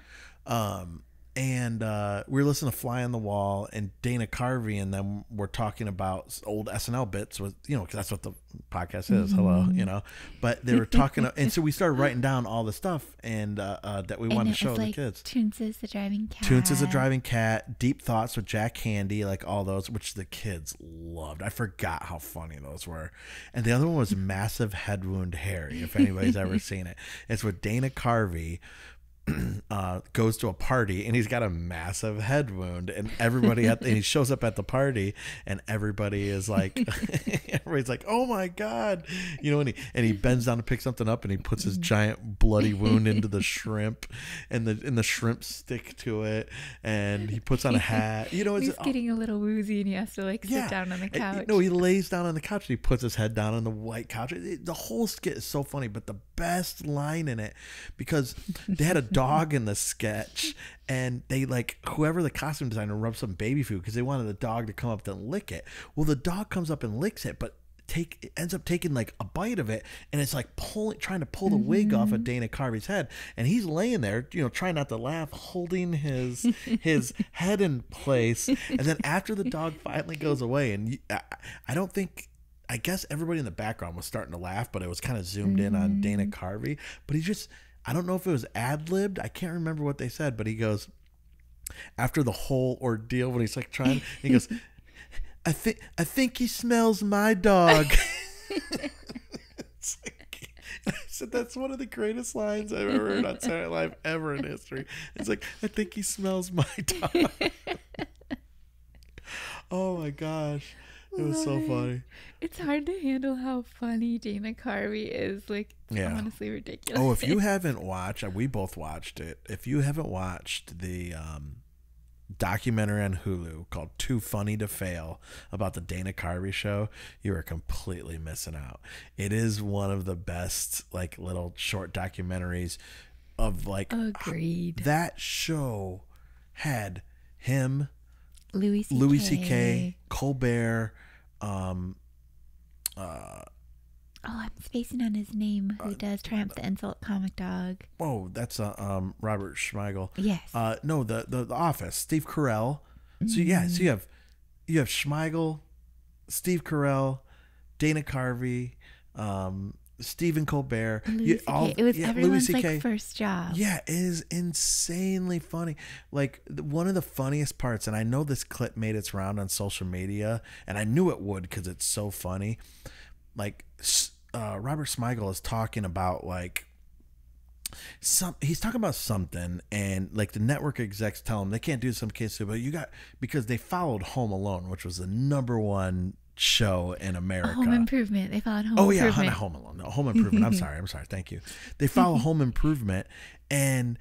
um and uh we were listening to fly on the wall and dana carvey and them were talking about old snl bits with you know because that's what the podcast is hello Mm-hmm. you know but they were talking and so we started writing down all the stuff and uh, uh that we And wanted to show the like kids Toonces the driving cat. Toonces a driving cat, Deep Thoughts with Jack Handey, like all those, which the kids loved. I forgot how funny those were. And the other one was Massive Head Wound Harry, if anybody's ever <laughs> seen it. It's with Dana Carvey, <clears throat> uh, goes to a party and he's got a massive head wound and everybody at the, and he shows up at the party and everybody is like <laughs> everybody's like oh my god you know and he and he bends down to pick something up and he puts his giant bloody wound into the shrimp and the and the shrimp stick to it and he puts on a hat you know it's He's getting a little woozy and he has to like sit down on the and, couch. No, he lays down on the couch and he puts his head down on the white couch. It- the whole skit is so funny, but the best line in it because they had a dog in the sketch and they like whoever the costume designer rubbed some baby food because they wanted the dog to come up and lick it. Well, the dog comes up and licks it, but take it ends up taking like a bite of it and it's like pulling trying to pull the wig off of mm-hmm. Dana Carvey's head and he's laying there you know trying not to laugh holding his his <laughs> head in place and then after the dog finally goes away and you, I, I don't think I guess everybody in the background was starting to laugh but it was kind of zoomed in on Dana mm-hmm. Carvey but he just I don't know if it was ad libbed I can't remember what they said but he goes after the whole ordeal when he's like trying he goes <laughs> I think I think he smells my dog. <laughs> It's like- I said that's one of the greatest lines I've ever heard on Saturday Night Live ever in history. It's like I think he smells my dog. <laughs> oh my gosh, it was so funny. It's hard to handle how funny Dana Carvey is. Like, it's Yeah. honestly ridiculous. Oh, if you <laughs> haven't watched, we both watched it. If you haven't watched the um, documentary on Hulu called "Too Funny to Fail" about the Dana Carvey show, you are completely missing out. It is one of the best, like little short documentaries of like Agreed. that show had him, Louis C.K. Louis C.K., Colbert. Um, Oh, I'm spacing on his name. Uh, Who does Triumph the Insult Comic Dog? oh, that's uh, um Robert Smigel. Yes. Uh, no, the, the the Office. Steve Carell. So yeah, so you have you have Smigel, Steve Carell, Dana Carvey, um, Stephen Colbert. Louis you- C.K. it was yeah, everyone's like first job. Yeah, it is insanely funny. Like one of the funniest parts, and I know this clip made its round on social media, and I knew it would because it's so funny. Like uh, Robert Smigel is talking about like some he's talking about something and like the network execs tell him they can't do some cases but you got because they followed home alone which was the number one show in america Home Improvement. They followed Home Oh yeah. Home Alone. No, Home Improvement. I'm sorry. I'm sorry. Thank you. They follow <laughs> Home Improvement, and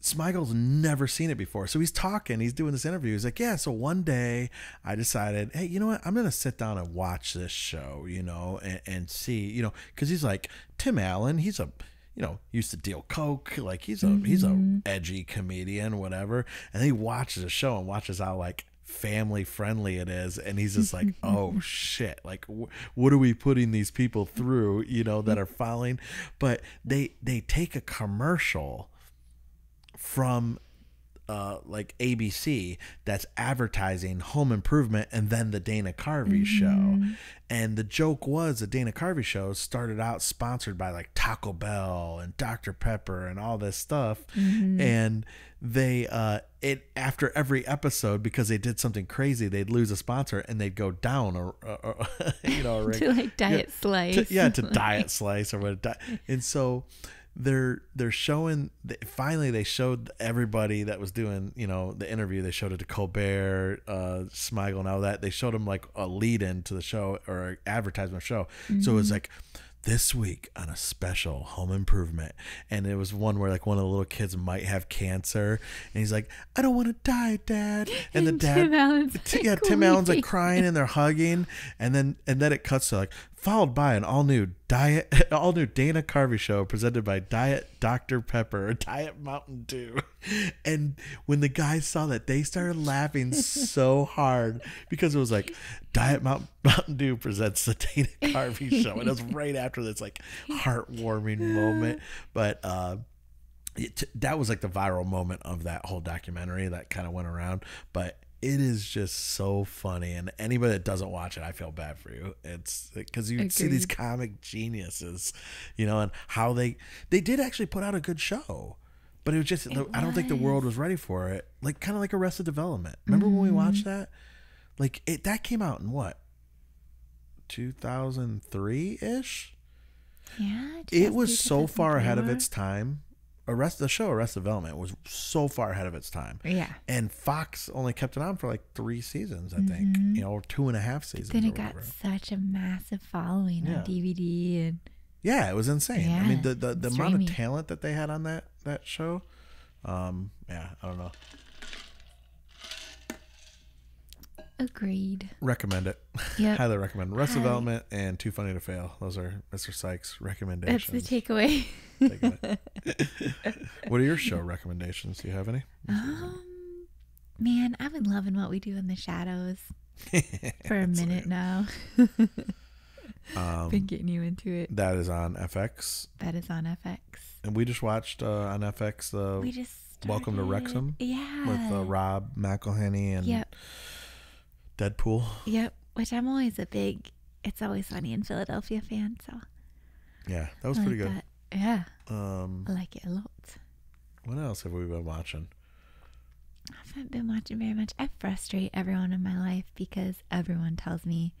Smigel's never seen it before. So he's talking. He's doing this interview. He's like, "Yeah." So one day, I decided, hey, you know what? I'm gonna sit down and watch this show. You know, and, and see. You know, because he's like Tim Allen. He's a you know, used to deal coke. Like he's a he's a mm-hmm. edgy comedian, whatever. And he watches the show and watches how like family friendly it is, and he's just like, <laughs> oh shit, like wh- what are we putting these people through? You know, that are following. But they they take a commercial from uh, like ABC that's advertising Home Improvement and then the Dana Carvey show. And the joke was the Dana Carvey show started out sponsored by like Taco Bell and Dr. Pepper and all this stuff. And they uh it after every episode because they did something crazy they'd lose a sponsor and they'd go down or, or <laughs> you know <laughs> to like diet slice. to, yeah to diet slice or what and so they're they're showing th- finally they showed everybody that was doing you know the interview. They showed it to colbert uh smigel and all that. They showed them like a lead in to the show or advertisement show. So it was like this week on a special home improvement. And it was one where like one of the little kids might have cancer. And he's like i don't want to die dad. And the dad Tim Allen's T- like yeah, Tim Allen's like crying and they're hugging, and then and then it cuts to like followed by an all new diet, <laughs> all new Dana Carvey show presented by Diet Dr Pepper or <laughs> Diet Mountain Dew, and when the guys saw that, they started laughing so <laughs> hard because it was like Diet Mount, Mountain Dew presents the Dana Carvey show, and it was right after this like heartwarming moment, but. uh it, that was like the viral moment of that whole documentary that kind of went around. But it is just so funny and anybody that doesn't watch it i feel bad for you. It's because you see these comic geniuses you know and how they they did actually put out a good show but it was just the, i don't think the world was ready for it like kind of like arrested development. Remember when we watched that? Like it that came out in what? 2003 ish Yeah. it was so far ahead of its time Arrest the show Arrested Development was so far ahead of its time, Yeah. and Fox only kept it on for like three seasons, I think, you know, or two and a half seasons. Then or it got such a massive following Yeah. on DVD and Yeah, it was insane. I mean, the the, the amount of talent that they had on that that show. Um, yeah, I don't know. Agreed. Recommend it. Yep. <laughs> Highly recommend. Rest Highly. Development and Too Funny to Fail. Those are Mr. Sykes' recommendations. That's the takeaway. <laughs> What are your show recommendations? Do you have any? Um, man, I've been loving what we do in the shadows <laughs> for a minute now. Um, been getting you into it. that is on FX, That is on FX. and we just watched uh, on FX the We just Welcome to Wrexham Yeah. with uh, Rob McElhenney and Yep. Deadpool. Yep. Which I'm always a big. It's always funny in Philadelphia fan. So Yeah, that was I pretty like good. that. Yeah, Um, I like it a lot. what else have we been watching? I haven't been watching very much. I frustrate everyone in my life because everyone tells me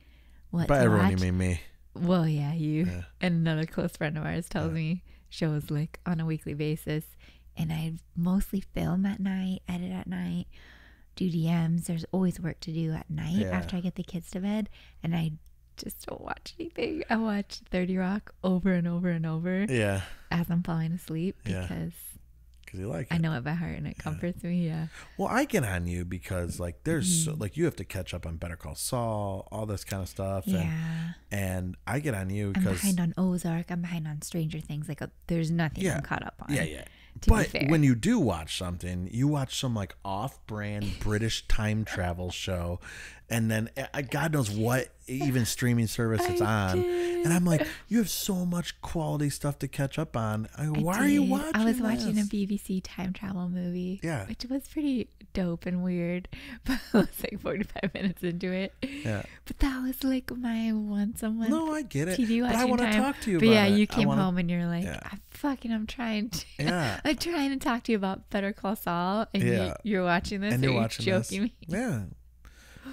what By to everyone, watch. you mean me? Well, yeah, you Yeah. and another close friend of ours tells Yeah. me shows like on a weekly basis, and I mostly film at night, edit at night, do DMs. There's always work to do at night Yeah. after I get the kids to bed, and I just don't watch anything. I watch Thirty Rock over and over and over Yeah, as I'm falling asleep Yeah. because because you like it. I know it by heart and it comforts me. Yeah, Well, I get on you because like there's so, Mhm. like you have to catch up on Better Call Saul, all this kind of stuff, and yeah. and I get on you because I'm behind on Ozark. I'm behind on Stranger Things. Like, uh, there's nothing Yeah. I'm caught up on. yeah, yeah. To But be fair. when you do watch something, you watch some like off-brand British time travel show, and then uh, God knows what even streaming service it's I on, did. and I'm like, you have so much quality stuff to catch up on. I why are you did. watching? I was watching a BBC time travel movie. Yeah. Which was pretty dope and weird. <laughs> But I was like 45 minutes into it. Yeah. But that was like my once a month No, I get it. TV but I want to talk to you But about yeah, it. you came wanna- home and you're like, Yeah. I'm fucking, I'm trying to. <laughs> Yeah. I'm trying to talk to you about Better Call Saul, and Yeah. you, you're watching this, and you're you're watching joking this. me. Yeah.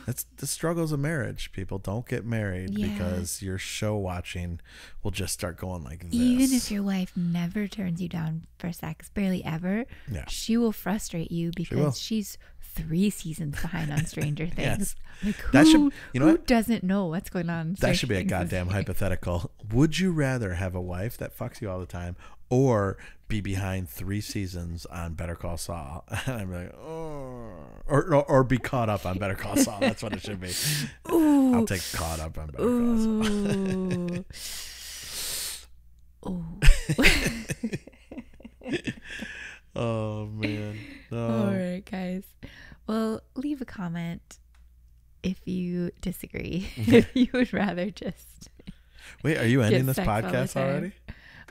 That's the struggles of marriage. People don't get married Yeah. because your show watching will just start going like this. Even if your wife never turns you down for sex, barely ever, Yeah. she will frustrate you because she's three seasons behind on Stranger <laughs> Things. Yes. Like who, That should- you know who what? doesn't know what's going on? that should be a goddamn hypothetical. Would you rather have a wife that fucks you all the time or be behind three seasons on Better Call Saul? <laughs> And I'm like, oh. Or, or, or be caught up on Better Call Saul. That's what it should be. Ooh. I'll take caught up on Better Call Saul. Ooh. Ooh. <laughs> Oh, man. No. <laughs> All oh. right, guys. Well, leave a comment if you disagree. if you would rather just. Wait, are you ending this sex all the podcast already?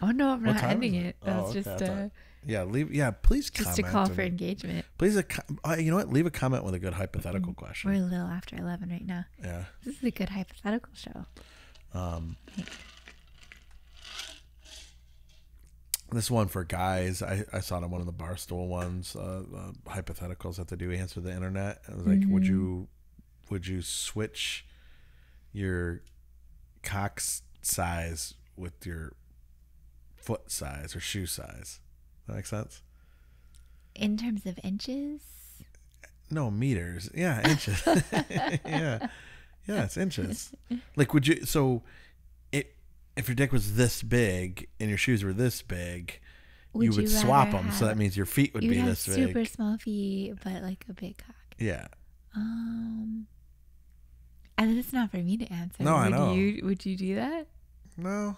Oh no, I'm What not ending it. it? That Oh, was okay, just I thought- uh, Yeah, leave. Yeah, please just a call for engagement. Please, uh, you know what? Leave a comment with a good hypothetical question. We're a little after eleven right now. Yeah. This is a good hypothetical show. Um, this one for guys. I, I saw it on one of the barstool ones. Uh, uh, hypotheticals that they do answer the internet. I was like, would Mhm. you, would you switch your cock size with your foot size or shoe size? That makes sense. In terms of inches, No meters. Yeah, inches. <laughs> <laughs> yeah, yeah, it's inches. Like, would you? So, it if your dick was this big and your shoes were this big, would you would rather swap them. So that means your feet would be have this super big. small feet, but like a big cock. Yeah. Um, and it's not for me to answer. No, I would know. You would you do that? No,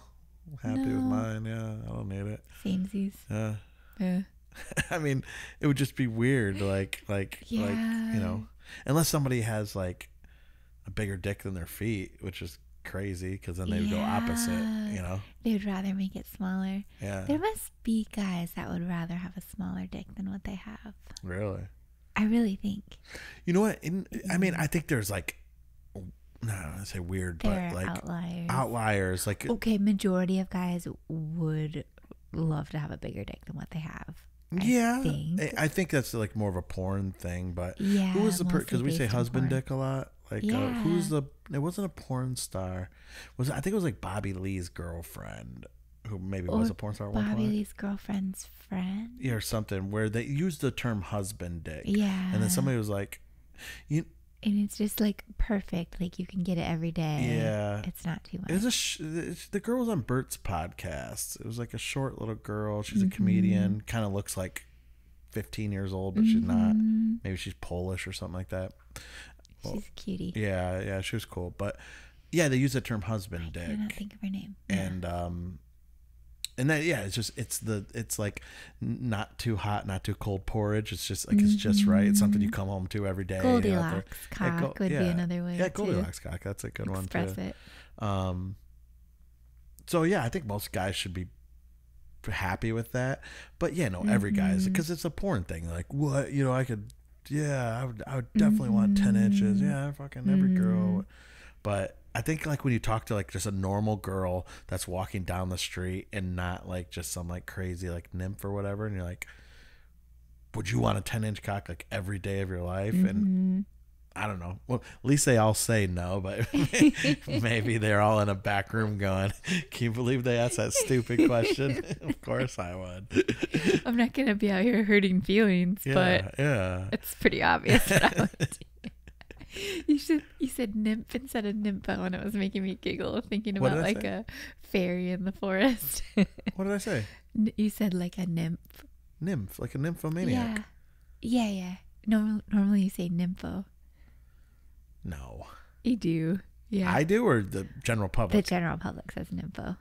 I'm happy with mine. Yeah, I don't need it. Samesies. Yeah. Yeah. <laughs> I mean, it would just be weird. Like, like, like, you know, unless somebody has like a bigger dick than their feet, which is crazy because then they would go opposite. You know. They would rather make it smaller. Yeah. There must be guys that would rather have a smaller dick than what they have. Really. I really think You know what? In, I mean, I think there's like, no, I don't want to say weird, but like outliers. outliers. Like, okay, majority of guys would love to have a bigger dick than what they have. I yeah, think. I, think that's like more of a porn thing. But Yeah. who was the because we say husband dick a lot. Like, uh, who's the? It wasn't a porn star. Was I think it was like Bobby Lee's girlfriend who maybe was a porn star at one Bobby point. Lee's girlfriend's friend. Yeah, or something where they used the term husband dick. Yeah. And then somebody was like, you, and it's just like perfect. Like you can get it every day. yeah. It's not too much. It was a sh- it's- the girl was on Bert's podcast. It was like a short little girl. She's a Mm-hmm. comedian. Kind of looks like 15 years old, but she's not. Mhm. Maybe she's Polish or something like that. Well, She's a cutie. Yeah, yeah, she was cool. But yeah, they use the term husband I dick. cannot think of her name. And um and that yeah it's just it's the it's like not too hot not too cold porridge it's just like it's just right it's something you come home to every day you know, Mm-hmm. Goldilocks Yeah, cock Go- would yeah. be another way yeah goldilocks cock that's a good one express too it. um so yeah i think most guys should be happy with that but yeah no every guy Mm-hmm. is because it's a porn thing like what you know i could yeah i would i would definitely want 10 inches Mm-hmm. yeah fucking every girl but I think like when you talk to like just a normal girl that's walking down the street and not like just some like crazy like nymph or whatever, and you're like, would you want a 10 inch cock like every day of your life? And Mhm. I don't know. Well, at least they all say no, but <laughs> maybe they're all in a back room going, can you believe they asked that stupid question? <laughs> <laughs> of course I would. I'm not gonna be out here hurting feelings, Yeah, but yeah. it's pretty obvious what I would do. <laughs> You should you said nymph instead of nympho and it was making me giggle thinking What about like say? a fairy in the forest. <laughs> What did I say? N- you said like a nymph. Nymph, like a nymphomaniac. Yeah. Yeah, yeah. Normal, normally you say nympho. No. You do. Yeah. I do, or the general public. the general public says nympho.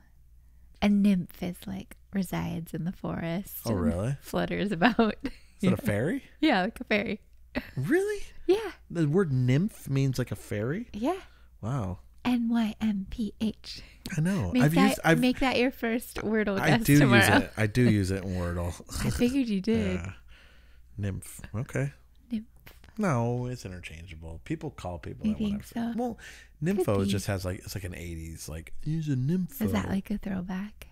A nymph is like resides in the forest. Oh, really? Flutters about. Is it a <laughs> fairy? yeah, like a fairy. Really? Yeah. The word nymph means like a fairy? Yeah. Wow. N Y M P H. I know. Make I've that used I've make that your first Wordle I do tomorrow. use it. I do use it in Wordle. <laughs> I figured you did. Yeah. Nymph. Okay. Nymph. No, it's interchangeable. People call people You that think whatever. so? Well, nympho just has like it's like an eighties like use a nympho. Is that like a throwback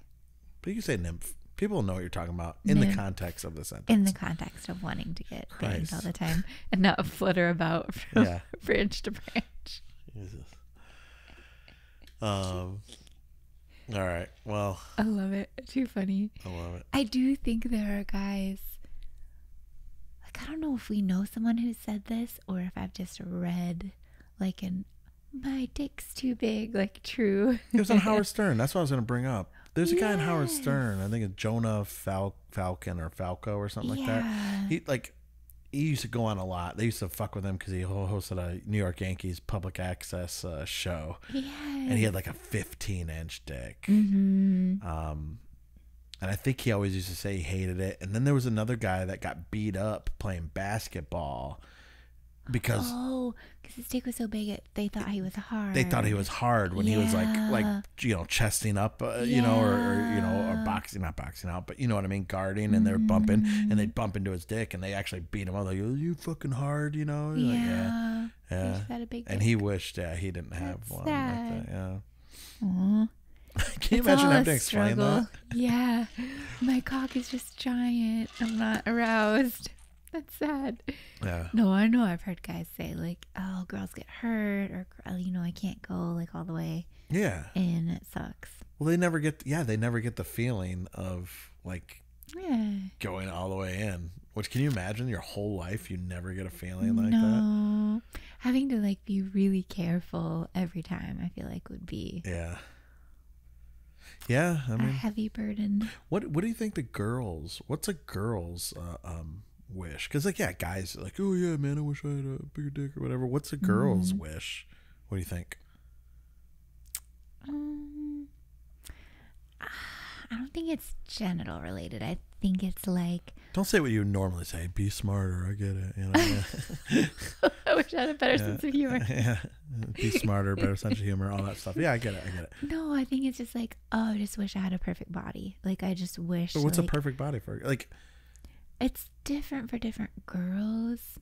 But you can say nymph. People know what you're talking about in the context of the sentence. in the context of wanting to get banged all the time and not flutter about <laughs> from Yeah. branch to branch? Jesus. Um. All right. Well, I love it. Too funny. I love it. I do think there are guys. Like I don't know if we know someone who said this or if I've just read like an my dick's too big, like true. It was on <laughs> Howard Stern. That's what I was going to bring up. There's a guy in Howard Stern. I think it's Jonah Fal- Falcon or Falco or something like that. He like he used to go on a lot. They used to fuck with him because he hosted a New York Yankees public access uh, show, Yes. and he had like a 15 inch dick. Mm-hmm. Um, and I think he always used to say he hated it. And then there was another guy that got beat up playing basketball because Oh, because his dick was so big, it, they thought he was hard. they thought he was hard when he was like like you know chesting up uh, you know or, or you know or boxing not boxing out but you know what i mean guarding and they're bumping and Mm. they'd bump into his dick and they actually beat him up like "Oh, you fucking hard you know Yeah. Like, yeah yeah Wish that a big and dick. he wished yeah he didn't have That's one sad. like that yeah Aw. <laughs> can you It's imagine having to explain that. Yeah. My cock is just giant. I'm not aroused. That's sad. yeah No, I know I've heard guys say like, "Oh, girls get hurt," or "Oh, you know, I can't go like all the way yeah And It sucks." well they never get yeah they never get the feeling of like Yeah. going all the way in which can you imagine your whole life you never get a feeling like that no, having to like be really careful every time. I feel like would be yeah yeah i a mean heavy burden. What What do you think the girls? What's a girl's uh, um wish? Because like yeah, guys are like oh yeah, man, I wish I had a bigger dick or whatever. What's a girl's Mm-hmm. wish? What do you think? Um, I don't think it's genital related. I think it's like Don't say what you normally say. Be smarter. I get it. You know. <laughs> <laughs> I wish I had a better Yeah. sense of humor. <laughs> yeah. Be smarter, better sense of humor, all that stuff. Yeah, I get it. I get it. No, I think it's just like, oh, I just wish I had a perfect body. Like I just wish But what's like, a perfect body for? Like it's different for different girls.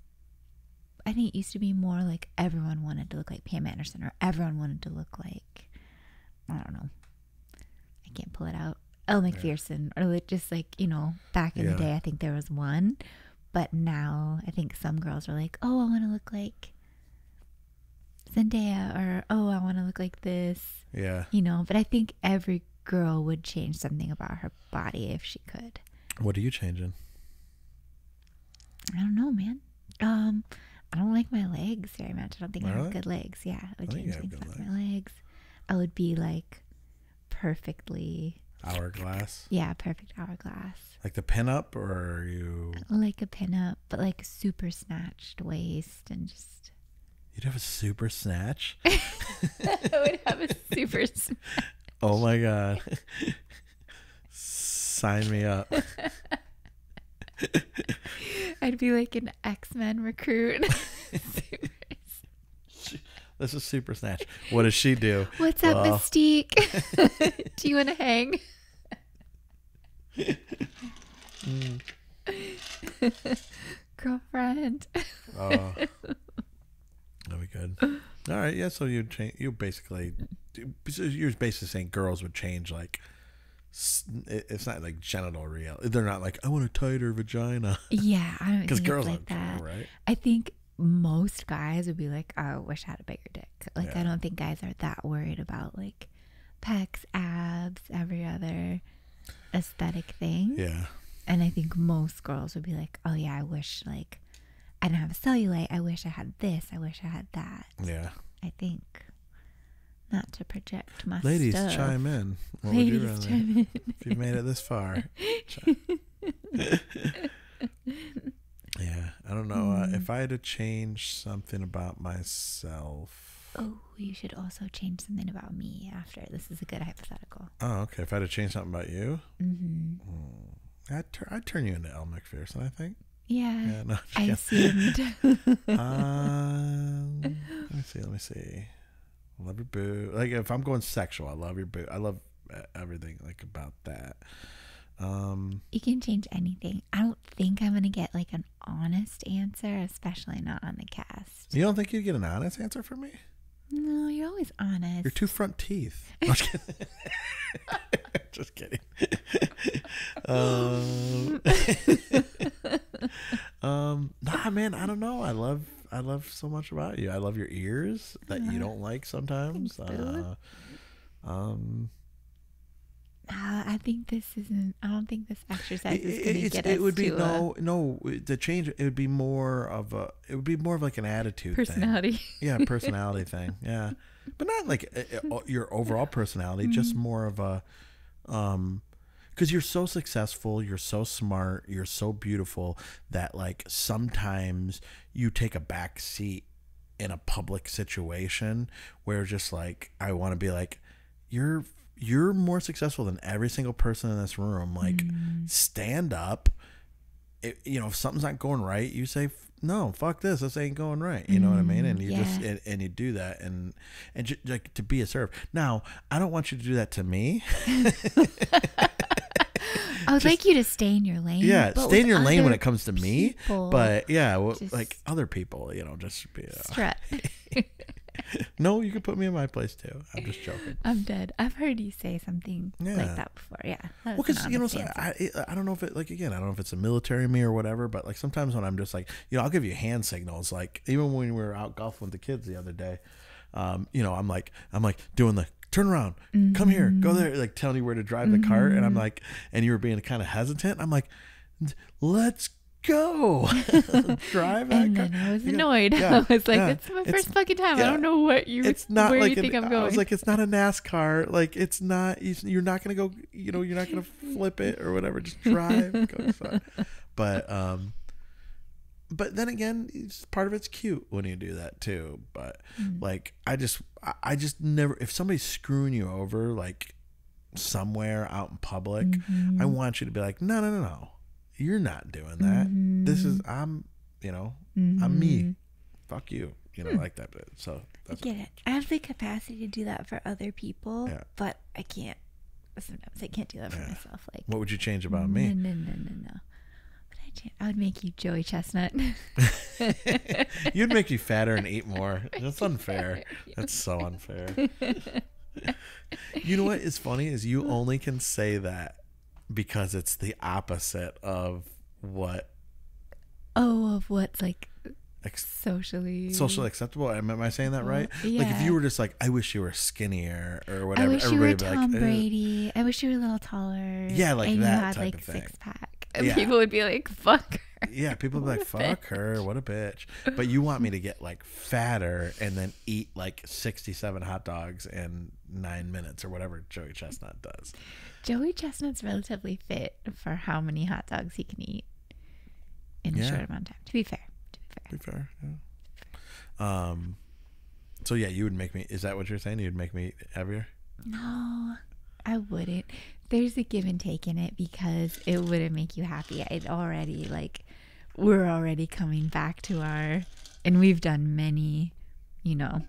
I think it used to be more like everyone wanted to look like Pam Anderson or everyone wanted to look like I don't know. I can't pull it out. Elle Macpherson or like just like, you know, back in Yeah. the day I think there was one. But now I think some girls are like, Oh, I wanna look like Zendaya or oh I wanna look like this yeah, you know but i think every girl would change something about her body if she could. What are you changing? I don't know, man. Um, I don't like my legs very much. I don't think I have good legs. Yeah, I would I change things about my legs. I would be like perfectly, Hourglass? yeah, perfect hourglass, Like the pinup, or are you? like a pinup, but like super snatched waist and just. You'd have a super snatch. <laughs> I would have a super. s- <laughs> Oh my god! <laughs> Sign me up. <laughs> I'd be like an X Men recruit. <laughs> This is super snatch. What does she do? What's up, Well. Mystique? <laughs> Do you want to hang? Girlfriend. Oh, that'd be good. All right, yeah. So you change. You basically, so you're basically saying girls would change like. It's not like genital real. They're not like I want a tighter vagina <laughs> Yeah, I don't because think girls like that. right? I think most guys would be like, "Oh, I wish I had a bigger dick." Like, I don't think guys are that worried about like pecs, abs, every other aesthetic thing. Yeah. And I think most girls would be like, "Oh yeah, I wish like I didn't have a cellulite. I wish I had this. I wish I had that." Yeah. I think. Not to project my Ladies, stuff. chime in. What would you Ladies, rather? chime in. If you've made it this far. <laughs> <laughs> Yeah. I don't know. Uh, if I had to change something about myself. Oh, you should also change something about me after. This is a good hypothetical. Oh, okay. If I had to change something about you, hmm I'd, tur- I'd turn you into Elle Macpherson, I think. Yeah, Yeah, no. I assumed. <laughs> Um, let me see. Let me see. I love your boot. Like if I'm going sexual, I love your boot. I love uh, everything like about that. Um, you can change anything. I don't think I'm gonna get like an honest answer, especially not on the cast. you don't think you'd get an honest answer from me? No, you're always honest. Your two front teeth. Just kidding. <laughs> just kidding. um, <laughs> um, nah, man. I don't know. I love. I love so much about you. I love your ears that you don't like sometimes. Uh, um, Uh, I think this isn't. I don't think this exercise it, is it- gonna it's- get it us would be to no, no. The change. It would be more of a. It would be more of like an attitude thing. personality. <laughs> Yeah, personality thing. Yeah, but not like uh, uh, your overall personality. Just more of a, um, because you're so successful, you're so smart, you're so beautiful that like sometimes you take a back seat in a public situation where just like I want to be like, you're you're more successful than every single person in this room. Like, mm. stand up. It, you know, if something's not going right, you say, "No, fuck this. This ain't going right." You know what I mean? Mm, and you just and, and you do that, and and ju- like to be a serve. Now, I don't want you to do that to me. <laughs> <laughs> I would like you to stay in your lane. yeah, stay in your lane when it comes to me. But yeah, well, like other people, you know, just be. Uh, strut. <laughs> no, you can put me in my place too. I'm just joking. I'm dead. I've heard you say something Yeah. like that before. Yeah. that Well, because you know, so. I I don't know if it like again, I don't know if it's a military me or whatever, but like sometimes when I'm just like, you know, I'll give you hand signals. Like even when we were out golfing with the kids the other day, um, you know, I'm like, I'm like doing the turn around, come here, Mm-hmm. go there, like telling you where to drive the cart, and I'm like, and you were being kind of hesitant. I'm like, let's go, <laughs> drive that and car. then I was annoyed. <laughs> yeah, I was like, yeah. "It's my It's- first fucking time. yeah. I don't know what you. it's not where like you think I'm going." I was like, it's not a NASCAR. Like it's not. you- You're not gonna go. You know, you're not gonna flip it or whatever. Just drive. go. <laughs> But um, but then again, it's, part of it's cute when you do that too. But mm-hmm. like, I just, I, just never. If somebody's screwing you over, like somewhere out in public, mm-hmm. I want you to be like, no, no, no, no. You're not doing that. This is mm-hmm. I'm. You know, I'm me. Fuck you. You know, hmm. like that. So I get it. I have the capacity to do that for other people, Yeah. but I can't. Sometimes I can't do that for Yeah. myself. Like, What would you change about me? no, no, no, no. But I, would make you Joey Chestnut. <laughs> You'd make you fatter and eat more. <laughs> That's unfair. That's so unfair. <laughs> You know what is funny is you only can say that because it's the opposite of what oh, of what's like ex- socially socially acceptable. Am, am I saying that right? Yeah. Like if you were just like, I wish you were skinnier or whatever. I wish you were Tom like, Brady. I wish you were a little taller. Yeah, like and you that had type like of thing. six pack. And Yeah. people would be like, "Fuck her." Yeah, people would be <laughs> like, fuck her, what a bitch. But you want me to get like fatter and then eat like 67 hot dogs in nine minutes or whatever Joey Chestnut does. Joey Chestnut's relatively fit for how many hot dogs he can eat in Yeah. a short amount of time. To be fair, to be fair. To be fair. Yeah. Um, so yeah, you would make me, is that what you're saying? You'd make me heavier? No, I wouldn't. There's a give and take in it because it wouldn't make you happy. It already like we're already coming back to our and we've done many, you know,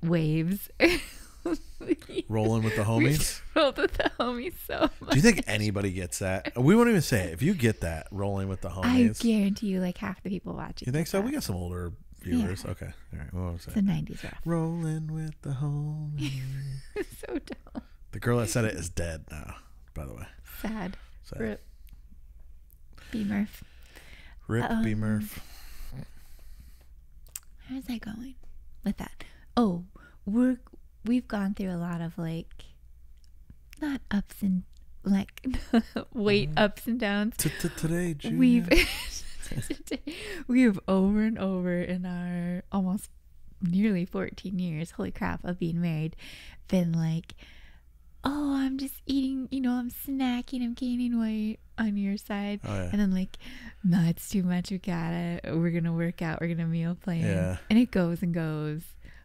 waves. <laughs> Rolling with the homies? Rolled with the homies so much. Do you think anybody gets that? We won't even say it. If you get that, rolling with the homies. I guarantee you like half the people watching. You think so? that. We got some older viewers. Okay. All right. What was that? the nineties rough. Rolling with the <laughs> homies. so dumb. The girl that said it is dead now, by the way. Sad. So, Rip. B Murph. Rip B. Um, Murph. How's that going with that? Oh, we're we've gone through a lot of like not ups and like <laughs> weight Mm-hmm. ups and downs. Today, Junior. We've <laughs> we've over and over in our almost nearly 14 years, holy crap, of being married, been like, oh, I'm just eating, you know, I'm snacking, I'm gaining weight on your side. Oh yeah. And then like, no, it's too much. We gotta. We're gonna work out. We're gonna meal plan. Yeah. And it goes and goes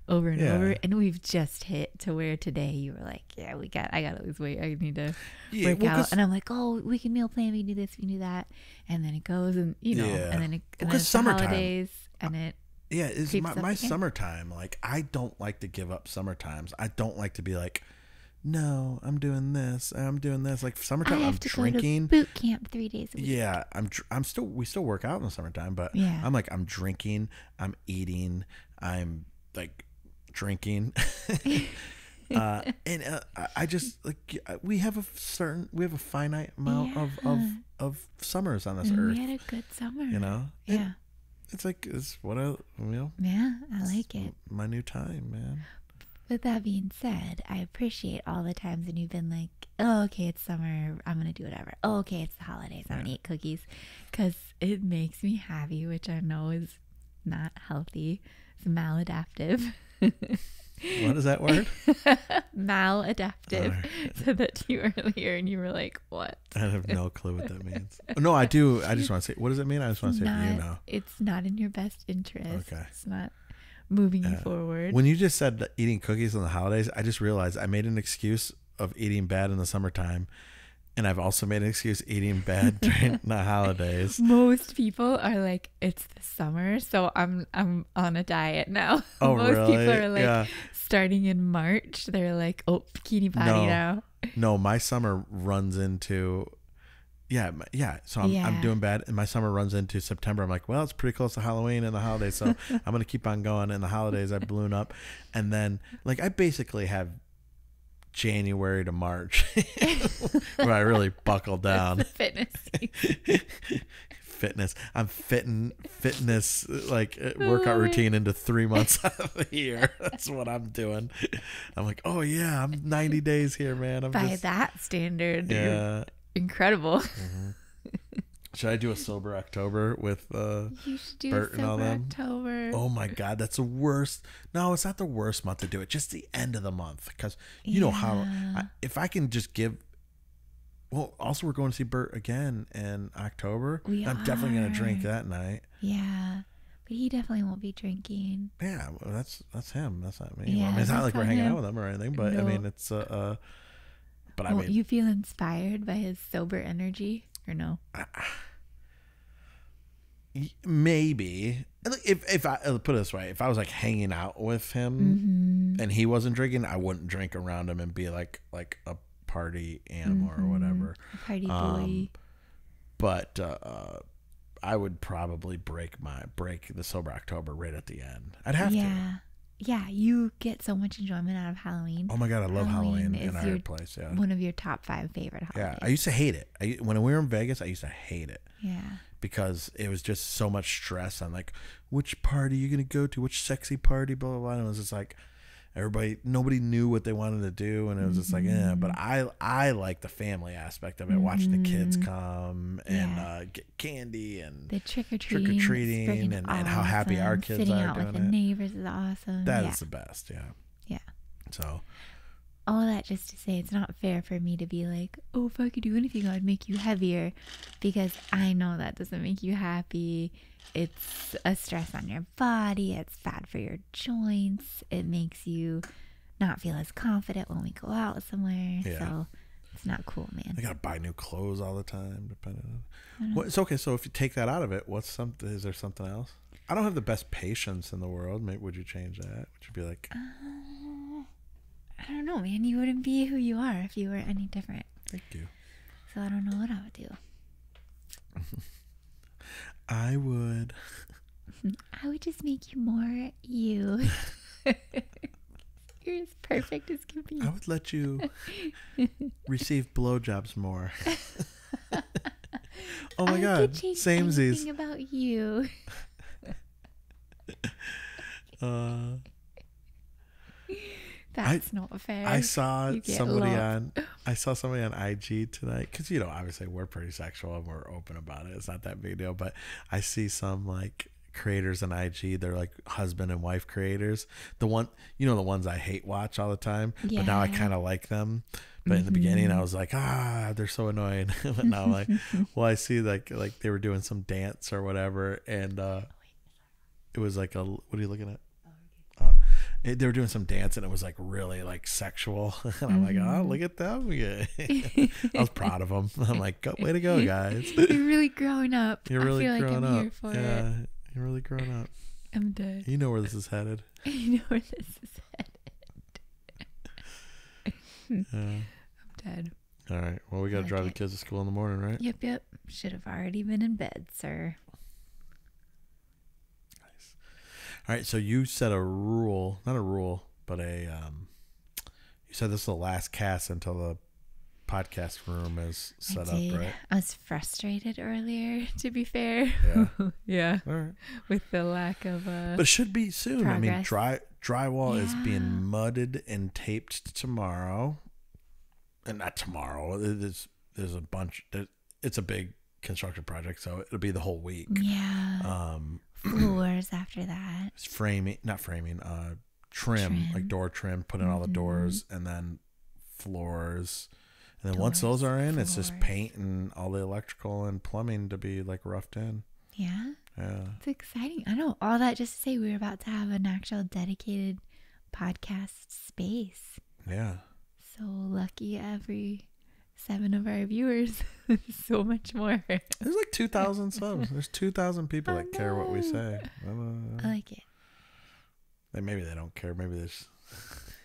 over and Yeah. over. And we've just hit to where today you were like, yeah, we got. I gotta lose weight. I need to Yeah, work well, out. And I'm like, oh, we can meal plan. We can do this. We can do that. And then it goes and you know. Yeah. And then it. Well, then it's summertime. holidays. And it. yeah, it's creeps my, my summertime. Like I don't like to give up summer times. I don't like to be like, no, I'm doing this. I'm doing this. Like I summertime, have I'm to drinking. boot camp three days a week. Yeah, I'm. I'm still. We still work out in the summertime, but Yeah. I'm like I'm drinking. I'm eating. I'm like drinking. <laughs> uh, <laughs> and uh, I- I just like uh, we have a certain we have a finite amount of, of of summers on this And earth. we had a good summer. You know. Yeah. It's like it's what I you know Yeah. I like it. my new time, man. With that being said, I appreciate all the times when you've been like, oh, okay, it's summer. I'm going to do whatever. Oh, okay, it's the holidays. I'm going to eat cookies. Because it makes me happy, which I know is not healthy. It's maladaptive. What is that word? <laughs> maladaptive. Alright. <laughs> Said that to you earlier, and you were like, what? I have no clue what that <laughs> means. No, I do. I just want to say, what does it mean? I just want to say, not, you know. It's not in your best interest. Okay. It's not moving you forward. When you just said that eating cookies on the holidays, I just realized I made an excuse of eating bad in the summertime, and I've also made an excuse eating bad <laughs> during the holidays. Most people are like, it's the summer, so I'm I'm on a diet now. <laughs> Oh, Most people really? are like Yeah. starting in March. They're like, oh, bikini body No. now. <laughs> No, my summer runs into. Yeah, yeah. So I'm, I'm doing bad, and my summer runs into September. I'm like, well, it's pretty close to Halloween and the holidays, so <laughs> I'm gonna keep on going. And the holidays, I balloon up, and then like I basically have January to March <laughs> where I really buckle <laughs> down. Fitness. fitness. I'm fitting fitness like uh, workout routine into three months out of the year. That's what I'm doing. I'm like, oh yeah, I'm 90 days here, man. I'm By just that standard, yeah. Incredible. <laughs> Should I do a sober October with? uh You should do Bert a and all sober them. October. Oh my God, that's the worst. No, it's not the worst month to do it. Just the end of the month, because you know how I, if I can just give. Well, also we're going to see Bert again in October. We I'm definitely gonna drink that night. Yeah, but he definitely won't be drinking. Yeah, well, that's that's him. That's not me. Yeah, I mean, it's not like we're hanging him. out with him or anything, but I mean, it's uh, uh but I Won't mean, you feel inspired by his sober energy or no? maybe if if I put it this way, if I was like hanging out with him Mm-hmm. and he wasn't drinking, I wouldn't drink around him and be like like a party animal or whatever. Party boy. Um, But uh, I would probably break my break the sober October right at the end. I'd have to. Yeah. you get so much enjoyment out of Halloween. Oh my god, I love Halloween Halloween, in our your- place. Yeah, One of your top five favorite yeah. I used to hate it. I, when we were in Vegas, I used to hate it yeah. because it was just so much stress on like which party you're gonna go to, which sexy party, blah blah blah. And it was just like everybody, nobody knew what they wanted to do, and it was just like, yeah. But I, I like the family aspect of it, watching the kids come and Yeah. uh, get candy and The trick or treating, Trick-or-treating and- and how happy our kids Sitting are out with the doing it. neighbors is awesome. that is yeah. the best. Yeah. Yeah. So all that just to say it's not fair for me to be like, oh, if I could do anything, I'd make you heavier because I know that doesn't make you happy. It's a stress on your body, it's bad for your joints, it makes you not feel as confident when we go out somewhere. Yeah. So it's not cool, man. I gotta buy new clothes all the time, depending on. Well, it's okay. So if you take that out of it, what's something? Is there something else? I don't have the best patience in the world. Maybe would you change that? Would you be like, Uh, I don't know, man. You wouldn't be who you are if you were any different. thank you. So I don't know what I would do. <laughs> I would. <laughs> I would just make you more you. <laughs> You're as perfect as can be. I would let you receive blowjobs more. oh my I god, samesies. about you. Uh, That's not fair. I saw somebody on. I saw somebody on IG tonight because you know obviously we're pretty sexual and we're open about it. It's not that big a deal, but I see some like creators on IG. They're like husband and wife creators. The one you know the ones I hate watch all the time, but now I kind of like them. But in the beginning, Mm-hmm. I was like, ah, they're so annoying. <laughs> but now I'm like, <laughs> well, I see like like they were doing some dance or whatever, and uh it was like a what are you looking at? It, they were doing some dance and it was like really like sexual. <laughs> and I'm like, Mm-hmm. oh, look at them. Yeah. <laughs> I was proud of them. I'm like, way to go, <laughs> guys. You're really growing up. You're really I feel like growing I'm up. here for yeah, it. you're really growing up. I'm dead. You know where this is headed. you know where this is headed. Yeah. I'm dead. All right. Well, we got to like drive the kids to school in the morning, right? Yep, yep. Should have already been in bed, sir. All right. So you set a rule, not a rule, but a, um, you said this is the last cast until the podcast room is set up, right? I was frustrated earlier, to be fair. Yeah. <laughs> yeah. Right. With the lack of uh But it should be soon. I mean, Progress. dry drywall is being mudded and taped tomorrow, and not tomorrow. There's there's a bunch. It's a big construction project, so it'll be the whole week. yeah Um, floors after that. it's framing, not framing, uh, trim, Trim. like door trim, put in all the doors, and then floors. And then once those are in, it's just paint and all the electrical and plumbing to be like roughed in. Yeah. Yeah. It's exciting. I know. All that just to say we're about to have an actual dedicated podcast space. Yeah. So lucky every seven of our viewers. <laughs> so much more. There's like 2,000 subs. There's 2,000 people I that care what we say. I. Like it. Maybe they don't care. Maybe they just,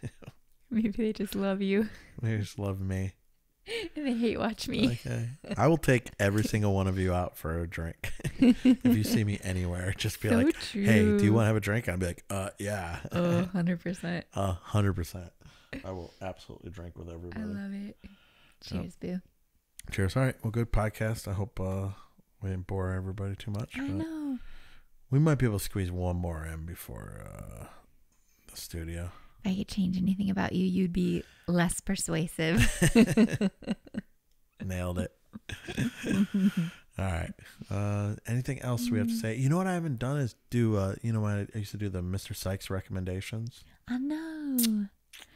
<laughs> Maybe they just love you <laughs> they just love me. and they hate watch me. Okay. I will take every single one of you out for a drink. if you see me anywhere, just be so like, true. hey, do you want to have a drink? I'd be like, uh, yeah. Oh, 100%. A hundred percent. I will absolutely drink with everybody. I love it. Cheers, boo. Cheers. All right. Well, good podcast. I hope uh, we didn't bore everybody too much. I know. We might be able to squeeze one more in before uh, the studio. If I could change anything about you, you'd be less persuasive. <laughs> Nailed it. <laughs> All right. Uh, anything else we have to say? You know what I haven't done is do. Uh, you know what I used to do the Mr. Syke's recommendations. I know.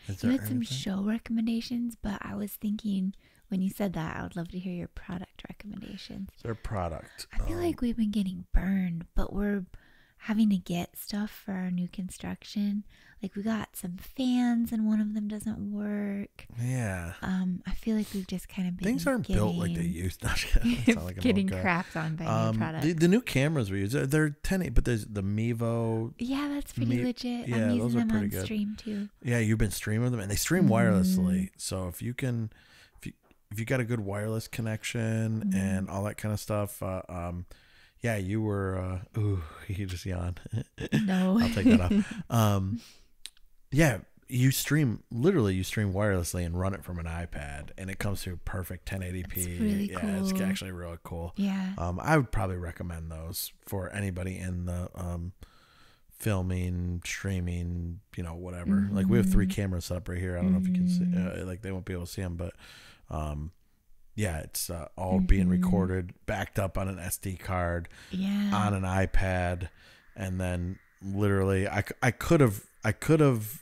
Is You had some anything? show recommendations, but I was thinking when you said that, I would love to hear your product recommendations. Their product? I feel Um, like we've been getting burned, but we're having to get stuff for our new construction. Like we got some fans and one of them doesn't work. yeah. Um, I feel like we've just kind of been Things aren't built like they used. to. <laughs> <laughs> like getting crapped on by new Um, products. the, the new cameras we use, they're, they're 10, but there's the Mevo. yeah, that's pretty me- legit. yeah, I'm those using are them pretty on good. stream too. Yeah, you've been streaming them, and they stream Mm-hmm. wirelessly. So if you can, if you if you got a good wireless connection Mm-hmm. and all that kind of stuff, uh, um, yeah, you were. Uh, ooh, <laughs> you just yawned. <laughs> No. I'll take that off. <laughs> Um, Yeah, you stream literally you stream wirelessly and run it from an iPad, and it comes through perfect 1080p. That's really yeah, it's actually really cool. Yeah. Um, I would probably recommend those for anybody in the um, filming, streaming, you know, whatever. Like we have three Mhm. cameras set up right here. I don't know if you can see, Mhm. uh, like they won't be able to see them, but um, yeah, it's uh, all being Mhm. recorded, backed up on an SD card Yeah. on an iPad, and then literally, I, I could have. I could have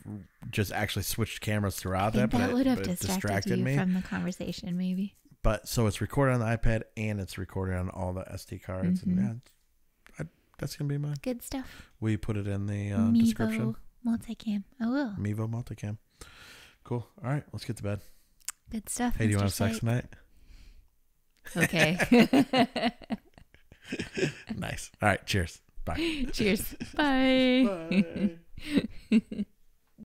just actually switched cameras throughout that, that but, would it, have but distracted, distracted me. from the conversation, maybe. but so it's recorded on the iPad and it's recorded on all the SD cards, Mhm. and yeah, I, that's gonna be mine. Good stuff. We put it in the uh, Mevo description. multicam. I will. Mevo multicam. Cool. All right, let's get to bed. Good stuff. Hey, do you Mr. want sex Syke. tonight? Okay. <laughs> nice. All right. Cheers. Bye. Cheers. <laughs> Bye. Bye. <laughs>